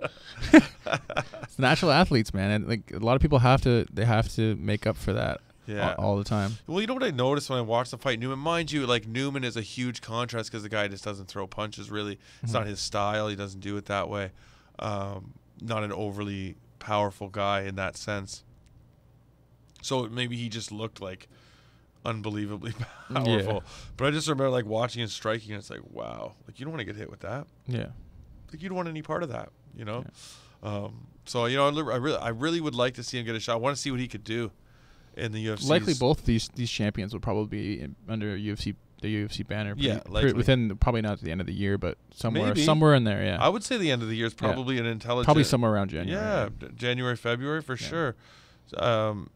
it's natural athletes, man. And like a lot of people have to, they have to make up for that. Yeah. all, all the time. Well, you know what I noticed when I watched the fight, Newman. Mind you, like Newman is a huge contrast because the guy just doesn't throw punches. Really, it's Mhm. not his style. He doesn't do it that way. Um, not an overly powerful guy in that sense. So maybe he just looked like unbelievably powerful. But I just remember like watching him striking, and it's like, wow, like you don't want to get hit with that. Yeah. Like you don't want any part of that, you know. Um, so you know, I really, I really would like to see him get a shot. I want to see what he could do in the UFC. Likely, both these these champions would probably be under UFC the UFC banner. Yeah, likely. within probably not at the end of the year, but somewhere Maybe. somewhere in there. Yeah, I would say the end of the year is Yeah. probably an intelligent. Probably somewhere around January, Yeah, yeah. January, February for sure. Um,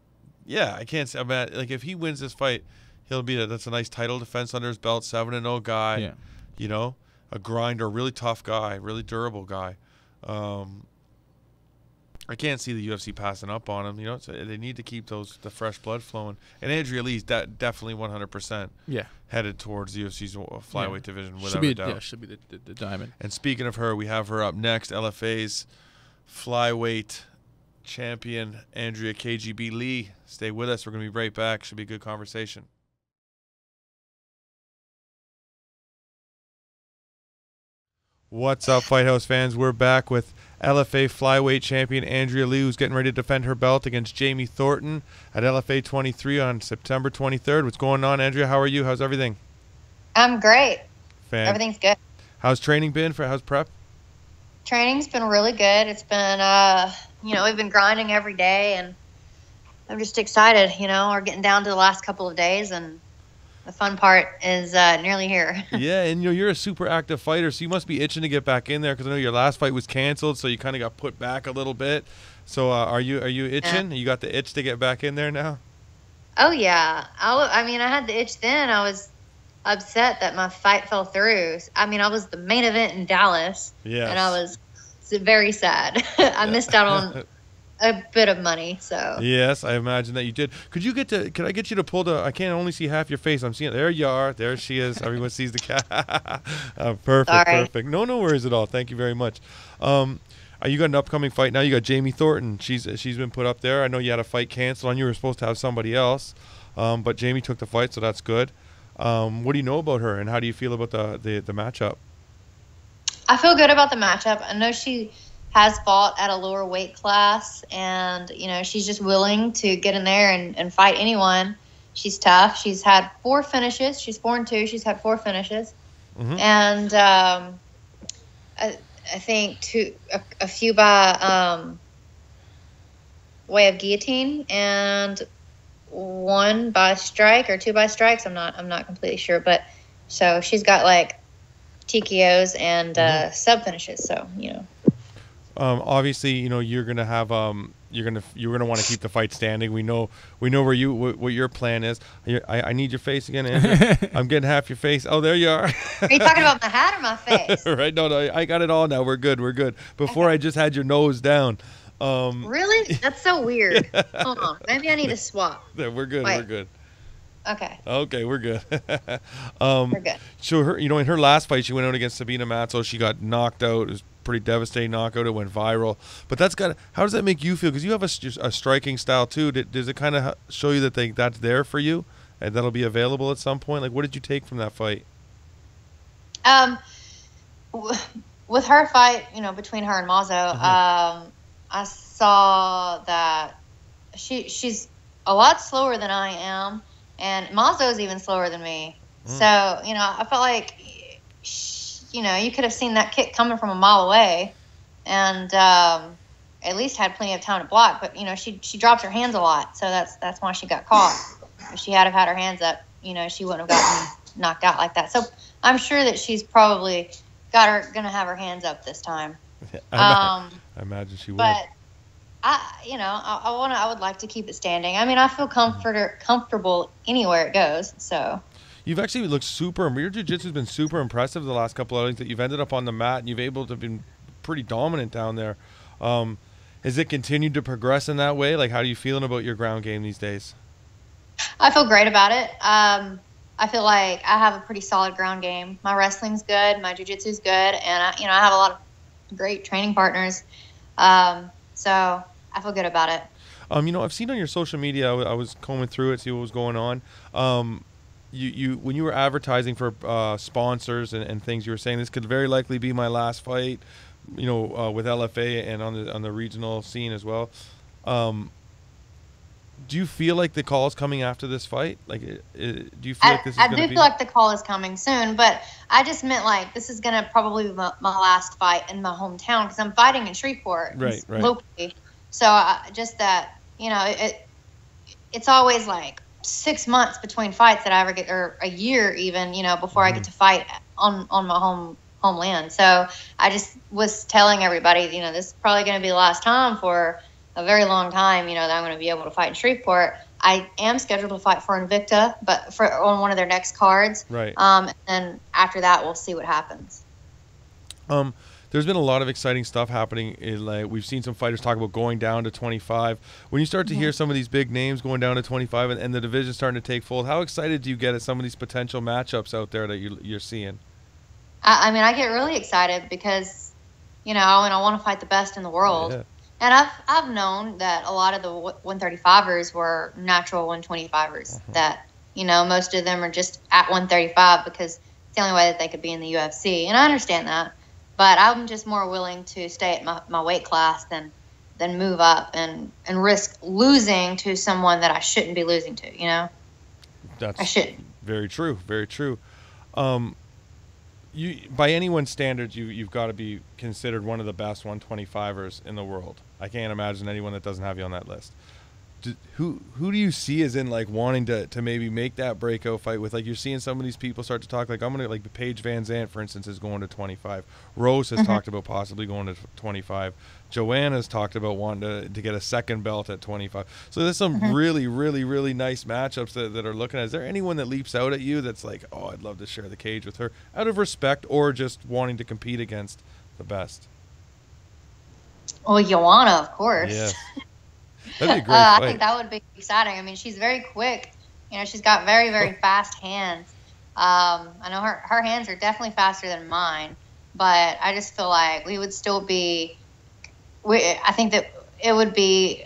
yeah, I can't say. I mean, like if he wins this fight, he'll be a, that's a nice title defense under his belt, seven and zero guy. Yeah. You know, a grinder, really tough guy, really durable guy. Um, I can't see the UFC passing up on him. You know, so they need to keep those the fresh blood flowing. And Andrea Lee's de- definitely 100% Yeah. headed towards the UFC's uh, flyweight Yeah. division Should be a a- doubt. yeah, should be the, the, the diamond. And speaking of her, we have her up next, LFA's flyweight champion, Andrea KGB Lee. Stay with us. We're going to be right back. Should be a good conversation. What's up, Fight House fans? We're back with LFA flyweight champion Andrea Lee, who's getting ready to defend her belt against Jamie Thornton at LFA 23 on September 23rd. What's going on, Andrea? How are you? How's everything? I'm great. Fan. Everything's good. How's training been for how's prep? Training's been really good. It's been, uh, you know, we've been grinding every day, and I'm just excited. You know, we're getting down to the last couple of days, and the fun part is uh, nearly here. yeah, and you know, you're a super active fighter, so you must be itching to get back in there because I know your last fight was canceled, so you kind of got put back a little bit. So uh, are you are you itching? You got the itch to get back in there now? oh yeah, I, w- I mean, I had the itch then. I was upset that my fight fell through. I mean, I was the main event in Dallas, Yes. and I was very sad. I missed out on a bit of money, so. Yes, I imagine that you did. Could you get to? Could I get you to pull the? I can't only see half your face. I'm seeing. There you are. There she is. Everyone sees the cat. uh, perfect. Sorry. Perfect. No, no worries at all. Thank you very much. Um, uh, you got an upcoming fight now. You got Jamie Thornton. She's she's been put up there. I know you had a fight canceled, and you were supposed to have somebody else, um, but Jamie took the fight, so that's good. Um, what do you know about her, and how do you feel about the the, the matchup? I feel good about the matchup. I know she has fought at a lower weight class, and you know she's just willing to get in there and, and fight anyone. She's tough. She's had four finishes. She's four and two. She's had four finishes, Mhm. and um, I, I think two a, a few by um, way of guillotine and one by strike or two by strikes. I'm not I'm not completely sure, but so she's got like TKOs and uh, sub finishes. So you know, Um, obviously, you know you're gonna have um, you're gonna you're gonna want to keep the fight standing. We know we know where you what, what your plan is. I, I need your face again. Andrew. I'm getting half your face. Oh, there you are. Are you talking about my hat or my face? right? No, no, I got it all now. We're good. We're good. Before I just had your nose down. Um, Really? That's so weird. Hold on. Maybe I need to swap. there, we're good. We're good. Okay. Okay, we're good. um, We're good. So her, you know, in her last fight, she went out against Sabina Mazo. She got knocked out. It was a pretty devastating knockout. It went viral. But that's got. How does that make you feel? Because you have a striking style too. Did, does it kind of show you that they that's there for you and that'll be available at some point? Like, what did you take from that fight? Um, w- with her fight, you know, between her and Mazo, um, I saw that she she's a lot slower than I am, and Mazo's even slower than me. So you know, I felt like, you know, you could have seen that kick coming from a mile away, and um, at least had plenty of time to block. But you know, she she dropped her hands a lot, so that's that's why she got caught. If she had have had her hands up, you know, she wouldn't have gotten knocked out like that. So I'm sure that she's probably got her gonna have her hands up this time. I, Um, I imagine she would. but I, you know, I, I want to. I would like to keep it standing. I mean, I feel comfort comfortable anywhere it goes. So You've actually looked super. Your jiu-jitsu's been super impressive the last couple of outings that you've ended up on the mat and you've able to been pretty dominant down there. Um, has it continued to progress in that way? Like, how are you feeling about your ground game these days? I feel great about it. Um, I feel like I have a pretty solid ground game. My wrestling's good. My jujitsu's good, and I, you know, I have a lot of great training partners. Um, so I feel good about it. Um, you know, I've seen on your social media. I was combing through it, see what was going on. Um, you, you when you were advertising for uh, sponsors and, and things, you were saying this could very likely be my last fight. You know, uh, with LFA and on the on the regional scene as well. Um, do you feel like the call is coming after this fight? Like, it, it, do you feel I, like this is I going do to be? feel like the call is coming soon, but I just meant like this is gonna probably be my, my last fight in my hometown because I'm fighting in Shreveport, Right, right. locally. So I, just that you know, it it's always like six months between fights that I ever get, or a year even, you know, before I get Mm-hmm. to fight on on my home homeland. So I just was telling everybody, you know, this is probably going to be the last time for a very long time, you know, that I'm going to be able to fight in Shreveport. I am scheduled to fight for Invicta, but for on one of their next cards. Right. Um, and after that, we'll see what happens. Um, there's been a lot of exciting stuff happening. In, like we've seen some fighters talk about going down to 25. When you start to hear some of these big names going down to 25 and, and the division starting to take fold, how excited do you get at some of these potential matchups out there that you, you're seeing? I, I mean, I get really excited because, you know, I, mean, I want to fight the best in the world. Yeah. And I've I've known that a lot of the 135ers were natural 125ers. Uh-huh. That you know most of them are just at 135 because it's the only way that they could be in the UFC. And I understand that, but I'm just more willing to stay at my, my weight class than than move up and and risk losing to someone that I shouldn't be losing to. You know, That's I shouldn't. very true. Very true. Um, you by anyone's standards, you you've got to be considered one of the best 125ers in the world. I can't imagine anyone that doesn't have you on that list. Do, who who do you see as in like wanting to, to maybe make that breakout fight with like you're seeing some of these people start to talk like I'm gonna like the Paige Van Zant for instance is going to 25 Rose has mm-hmm. talked about possibly going to 25 Joanna's talked about wanting to, to get a second belt at 25 so there's some mm-hmm. really really really nice matchups that, that are looking at. Is there anyone that leaps out at you that's like oh I'd love to share the cage with her out of respect or just wanting to compete against the best? Well, Joanna, of course. yes that'd be great uh, I think that would be exciting. I mean, she's very quick. You know, she's got very, very fast hands. Um, I know her, her hands are definitely faster than mine, but I just feel like we would still be. We, I think that it would be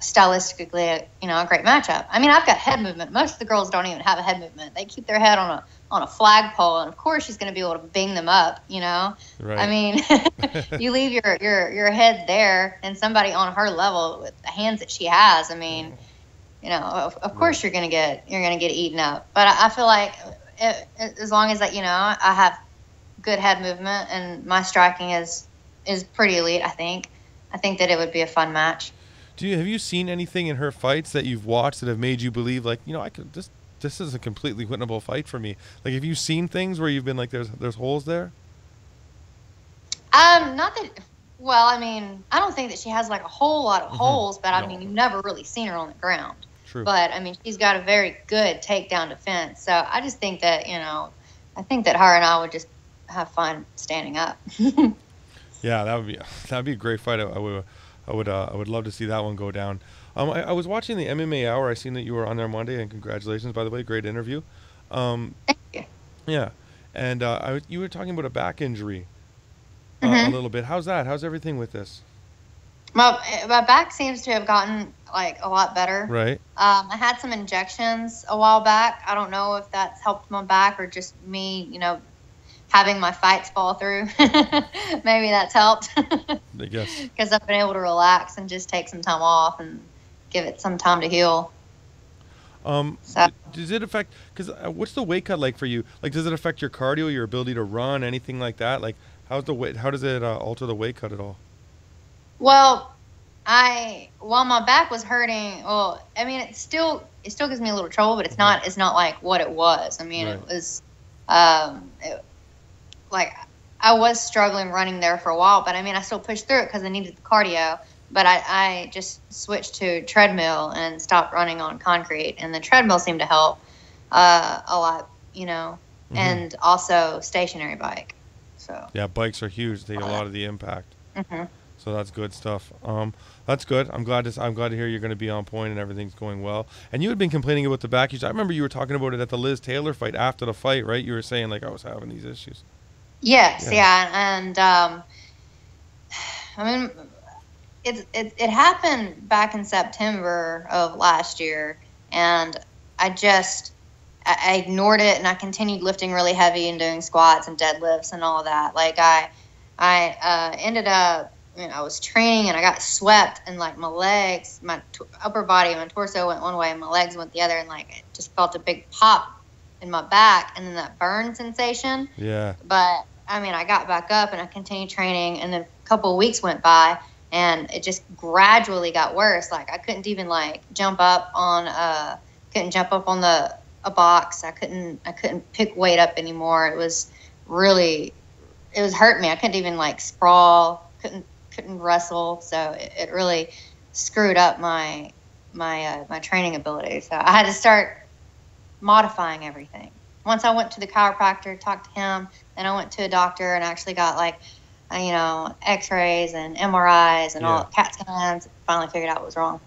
stylistically, you know, a great matchup. I mean, I've got head movement. Most of the girls don't even have a head movement. They keep their head on a on a flagpole, and of course, she's going to be able to bing them up. You know, right I mean, you leave your, your, your head there and somebody on her level with the hands that she has. I mean, mm-hmm. you know, of, of course you're gonna get you're gonna get eaten up. But I, I feel like it, it- as long as that you know I have good head movement and my striking is is pretty elite. I think. I think that it would be a fun match. Do you have you seen anything in her fights that you've watched that have made you believe like you know I could this this is a completely winnable fight for me? Like have you seen things where you've been like there's there's holes there? Um, not that Well, I mean, I don't think that she has like a whole lot of Mhm. holes, but I No. mean, you've never really seen her on the ground. True. But I mean, she's got a very good takedown defense. So I just think that you know, I think that her and I would just have fun standing up. Yeah, that would be that'd be a great fight. I, I would I would uh, I would love to see that one go down. Um, I, I was watching the MMA Hour. I seen that you were on there Monday, and congratulations, by the way, great interview. Um, Thank you. yeah, and uh, I, you were talking about a back injury uh, a Mhm. little bit. How's that? How's everything with this? my my back seems to have gotten like a lot better. Right. Um, I had some injections a while back. I don't know if that's helped my back or just me, you know, having my fights fall through. Maybe that's helped I guess. because I've been able to relax and just take some time off and give it some time to heal. Um, So- does it affect? Because uh, what's the weight cut like for you? Like, does it affect your cardio, your ability to run, anything like that? Like, how's the weight? How does it uh, alter the weight cut at all? Well, I while my back was hurting, well, I mean, it still it still gives me a little trouble, but it's not it's not like what it was. I mean, it was um, it, like I was struggling running there for a while, but I mean, I still pushed through it because I needed the cardio. But I, I just switched to treadmill and stopped running on concrete, and the treadmill seemed to help uh, a lot, you know, Mhm. and also stationary bike. So. Yeah, bikes are huge. They take a lot of the impact. hmm So that's good stuff. Um, that's good. I'm glad to I'm glad to hear you're going to be on point and everything's going well. And you had been complaining about the back issues. I remember you were talking about it at the Liz Taylor fight after the fight, right? You were saying like I was having these issues. Yes, Yeah. yeah, and um, I mean, it, it it happened back in September of last year, and I just I, ignored it and I continued lifting really heavy and doing squats and deadlifts and all that. Like I I uh, ended up. You know, I was training and I got swept and like my legs, my t- upper body, and my torso went one way and my legs went the other, and like I just felt a big pop in my back and then that burn sensation Yeah. but I mean, I got back up and I continued training, and then a couple of weeks went by, and it just gradually got worse. Like I couldn't even like jump up on a couldn't jump up on the a box. I couldn't I couldn't pick weight up anymore. It was really it was hurting me. I couldn't even like sprawl. Couldn't couldn't wrestle. So it, it really screwed up my my uh, my training ability. So I had to start modifying everything. Once I went to the chiropractor, talked to him, then I went to a doctor and actually got like, uh, you know, X-rays and MRIs and all CAT scans. Finally figured out what was wrong.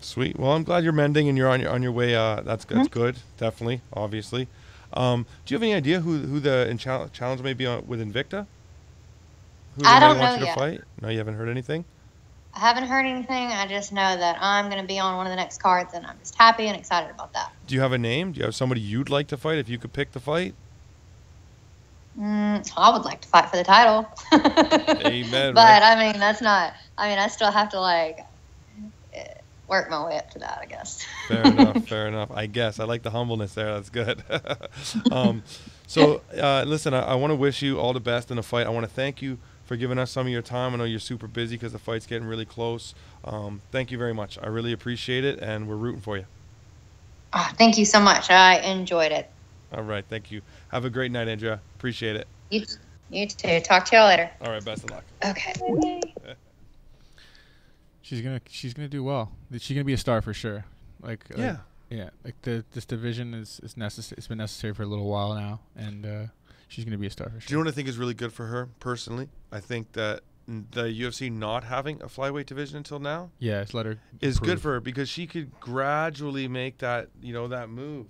Sweet. Well, I'm glad you're mending and you're on your on your way. Uh, that's Mm-hmm. that's good. Definitely, obviously. Um, do you have any idea who who the in challenge may be on, with Invicta? Who I don't know yet. fight? No, you haven't heard anything. I haven't heard anything. I just know that I'm going to be on one of the next cards, and I'm just happy and excited about that. Do you have a name? Do you have somebody you'd like to fight if you could pick the fight? Mm, I would like to fight for the title. Amen. but right? I mean, that's not. I mean, I still have to like work my way up to that. I guess. Fair enough. Fair enough. I guess I like the humbleness there. That's good. um, so uh, listen, I, I want to wish you all the best in the fight. I want to thank you for giving us some of your time. I know you're super busy because the fight's getting really close. Um, thank you very much. I really appreciate it, and we're rooting for you. Ah, thank you so much. I enjoyed it. All right. Thank you. Have a great night, Andrea. Appreciate it. You, you too. Talk to y'all later. All right. Best of luck. Okay. She's gonna she's gonna do well. She's gonna be a star for sure. Like like- Yeah. yeah. Like the this division is is necessary. It's been necessary for a little while now, and uh, she's gonna be a star for Do you sure. know what I think is really good for her personally? I think that the UFC not having a flyweight division until now yeah, it's let her is good for her because she could gradually make that you know that move.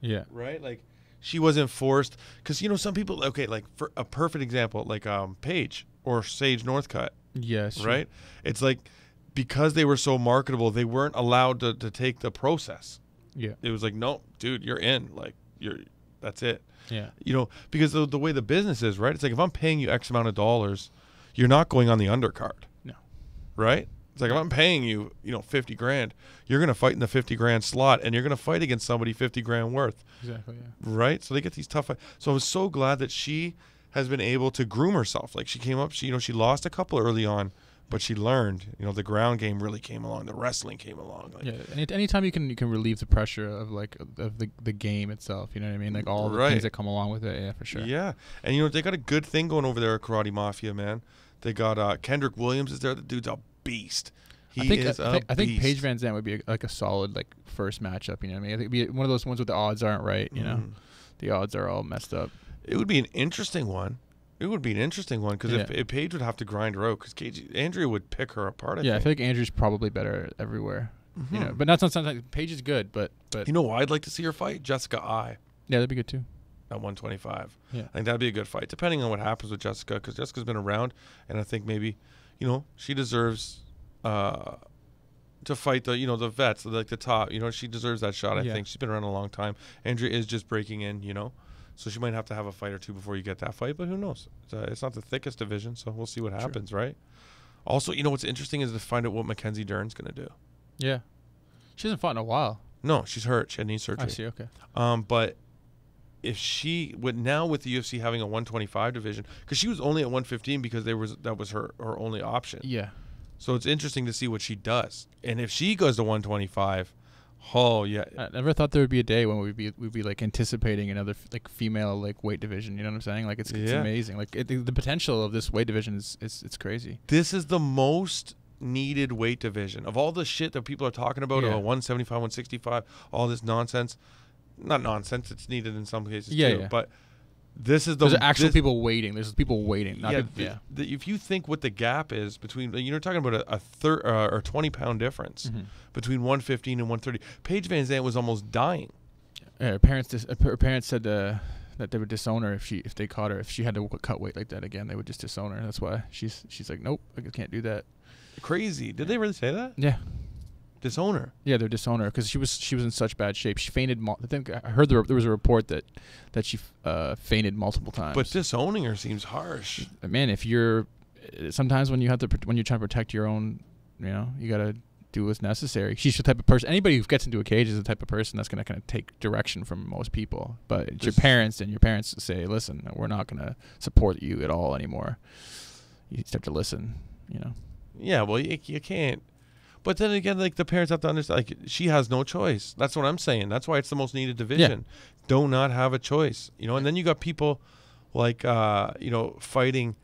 Yeah. right? Like she wasn't forced because you know some people. Okay, like for a perfect example, like um Paige or Sage Northcutt, Yes. right? It's like because they were so marketable, they weren't allowed to, to take the process. Yeah. It was like, no, dude, you're in. Like you're, that's it. Yeah. You know, because the, the way the business is, right? It's like if I'm paying you X amount of dollars, you're not going on the undercard. No. Right? It's like if I'm paying you, you know, fifty grand, you're gonna fight in the fifty grand slot, and you're gonna fight against somebody fifty grand worth Exactly. Yeah. right? So they get these tough. Fight. So I was so glad that she has been able to groom herself. Like she came up, she you know she lost a couple early on, but she learned. You know the ground game really came along. The wrestling came along. Like, Yeah, any anytime you can you can relieve the pressure of like of- the the game itself, you know what I mean? Like all the things that come along with it. Yeah, for sure. Yeah, and you know they got a good thing going over there at Karate Mafia, man. They got uh, Kendrick Williams is there. The dude's a beast. He I think is I a think, I think. Paige VanZant would be a, like a solid like first matchup. You know what I mean? I think it'd be one of those ones where the odds aren't right. You know, Mhm. the odds are all messed up. It would be an interesting one. It would be an interesting one because if, Yeah. if Paige would have to grind her out, because Andrea would pick her apart. I yeah, I think. feel like Andrea's probably better everywhere. You know, Mhm. but that's not something. Paige is good, but but You know, I'd like to see her fight Jessica Eye yeah, that'd be good too. at 125. Yeah. I think that'd be a good fight, depending on what happens with Jessica, because Jessica's been around, and I think maybe, you know, she deserves uh, to fight the, you know, the vets, like the top. You know, she deserves that shot. I Yeah. think she's been around a long time. Andrea is just breaking in, you know, so she might have to have a fight or two before you get that fight. But who knows? It's, uh, it's not the thickest division, so we'll see what happens, right? Also, you know what's interesting is to find out what Mackenzie Dern's gonna do. Yeah, she hasn't fought in a while. No, she's hurt. She had knee surgery. I see. Okay. Um, but if she would now with the UFC having a 125 division, because she was only at 115 because there was that was her her only option. Yeah. So it's interesting to see what she does, and if she goes to 125, oh yeah, I never thought there would be a day when we'd be we'd be like anticipating another f- like female like weight division. You know what I'm saying? Like it's, it's Yeah. amazing. Like it, the, potential of this weight division is it's it's crazy. this is the most needed weight division of all the shit that people are talking about. Yeah. Oh, 175, 165, all this nonsense. Not nonsense. It's needed in some cases Yeah, too. yeah. But this is the There's actual this- people waiting. There's people waiting. Not yeah, yeah. the- if you think what the gap is between, you're talking about a, a third uh, or 20 pound difference Mhm. between 115 and 130. Paige VanZant was almost dying. Yeah, her parents dis- her parents said uh, that they would disown her if she if they caught her if she had to cut weight like that again. They would just disown her. That's why she's she's like, nope, I can't do that. Crazy. Did they really say that? Yeah, Disown her. yeah, they're disown her because she was she was in such bad shape. She fainted. I think I heard there, there was a report that that she uh, fainted multiple times. But disowning her seems harsh. Man, if you're uh, sometimes when you have to when you're trying to protect your own, you know, you gotta do what's necessary. She's the type of person. Anybody who gets into a cage is the type of person that's gonna kind of take direction from most people. But it's your parents, and your parents say, "Listen, we're not gonna support you at all anymore." You just have to listen. You know. Yeah, well, you, you can't. But then again, like the parents have to understand, like she has no choice. That's what I'm saying. That's why it's the most needed division. Do not have a choice, you know. And then you got people like, uh, you know, fighting,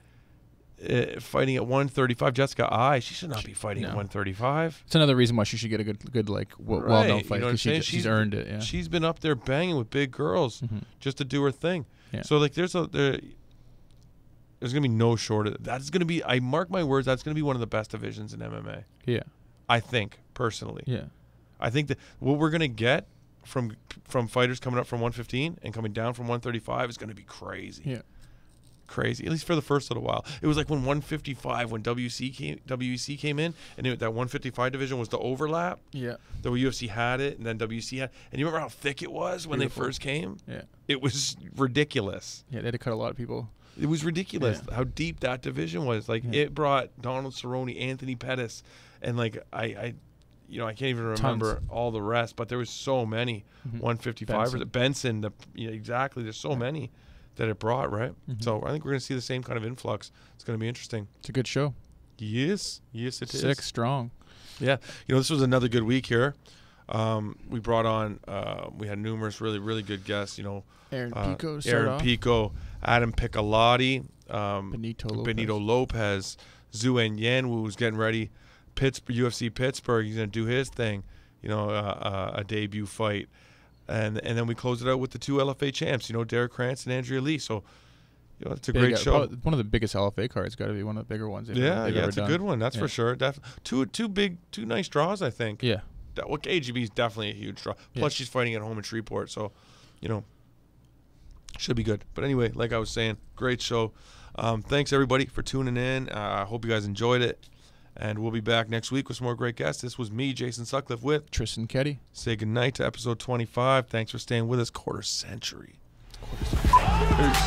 uh, fighting at 135. Jessica Eye, she should not be fighting at 135. It's another reason why she should get a good, good like w- Right, you fight know what I'm she saying? she's, earned it. Yeah. She's been up there banging with big girls Mhm. just to do her thing. Yeah. So like, there's a there. There's gonna be no shortage. That's gonna be. I mark my words. That's gonna be one of the best divisions in MMA. yeah. I think personally. Yeah. I think that what we're gonna get from from fighters coming up from 115 and coming down from 135 is gonna be crazy. Yeah. Crazy. At least for the first little while. It was like when 155 when WEC came WEC came in and it, that 155 division was the overlap. Yeah. The UFC had it and then WEC had. And you remember how thick it was when Beautiful. they first came? Yeah. It was ridiculous. Yeah. They had to cut a lot of people. It was ridiculous Yeah. how deep that division was. Like Yeah. it brought Donald Cerrone, Anthony Pettis, and like I, I, you know, I can't even remember Tons. all the rest, but there was so many. Mhm. 155 Benson. Benson, the yeah, exactly. There's so many that it brought, right? Mhm. So I think we're gonna see the same kind of influx. It's gonna be interesting. It's a good show. Yes, yes, it is. Six strong. Yeah, you know, this was another good week here. Um, we brought on, uh, we had numerous really, really good guests. You know, Aaron uh, Pico Aaron off. Pico, Adam Piccolotti, um, Benito Lopez. Benito Lopez, Zu Anyanwu, who's getting ready. Pittsburgh, UFC Pittsburgh, he's gonna do his thing. You know, uh, uh, a debut fight, and and then we close it out with the two LFA champs. You know, Derrick Krantz and Andrea Lee. So, you know, it's a great uh, show. one of the biggest LFA cards. Got to be one of the bigger ones. Yeah, yeah, it's a good one. That's Yeah. for sure. Def- two two big, two nice draws. I think. Yeah. That, well, KGB is definitely a huge draw. Yeah. Plus, she's fighting at home in Shreveport, so you know, should be good. But anyway, like I was saying, great show. Um, thanks everybody for tuning in. Uh, I hope you guys enjoyed it, and we'll be back next week with some more great guests. This was me, Jason Sutcliffe, with Tristan Ketty. say goodnight to episode 25. Thanks for staying with us, quarter century. Peace.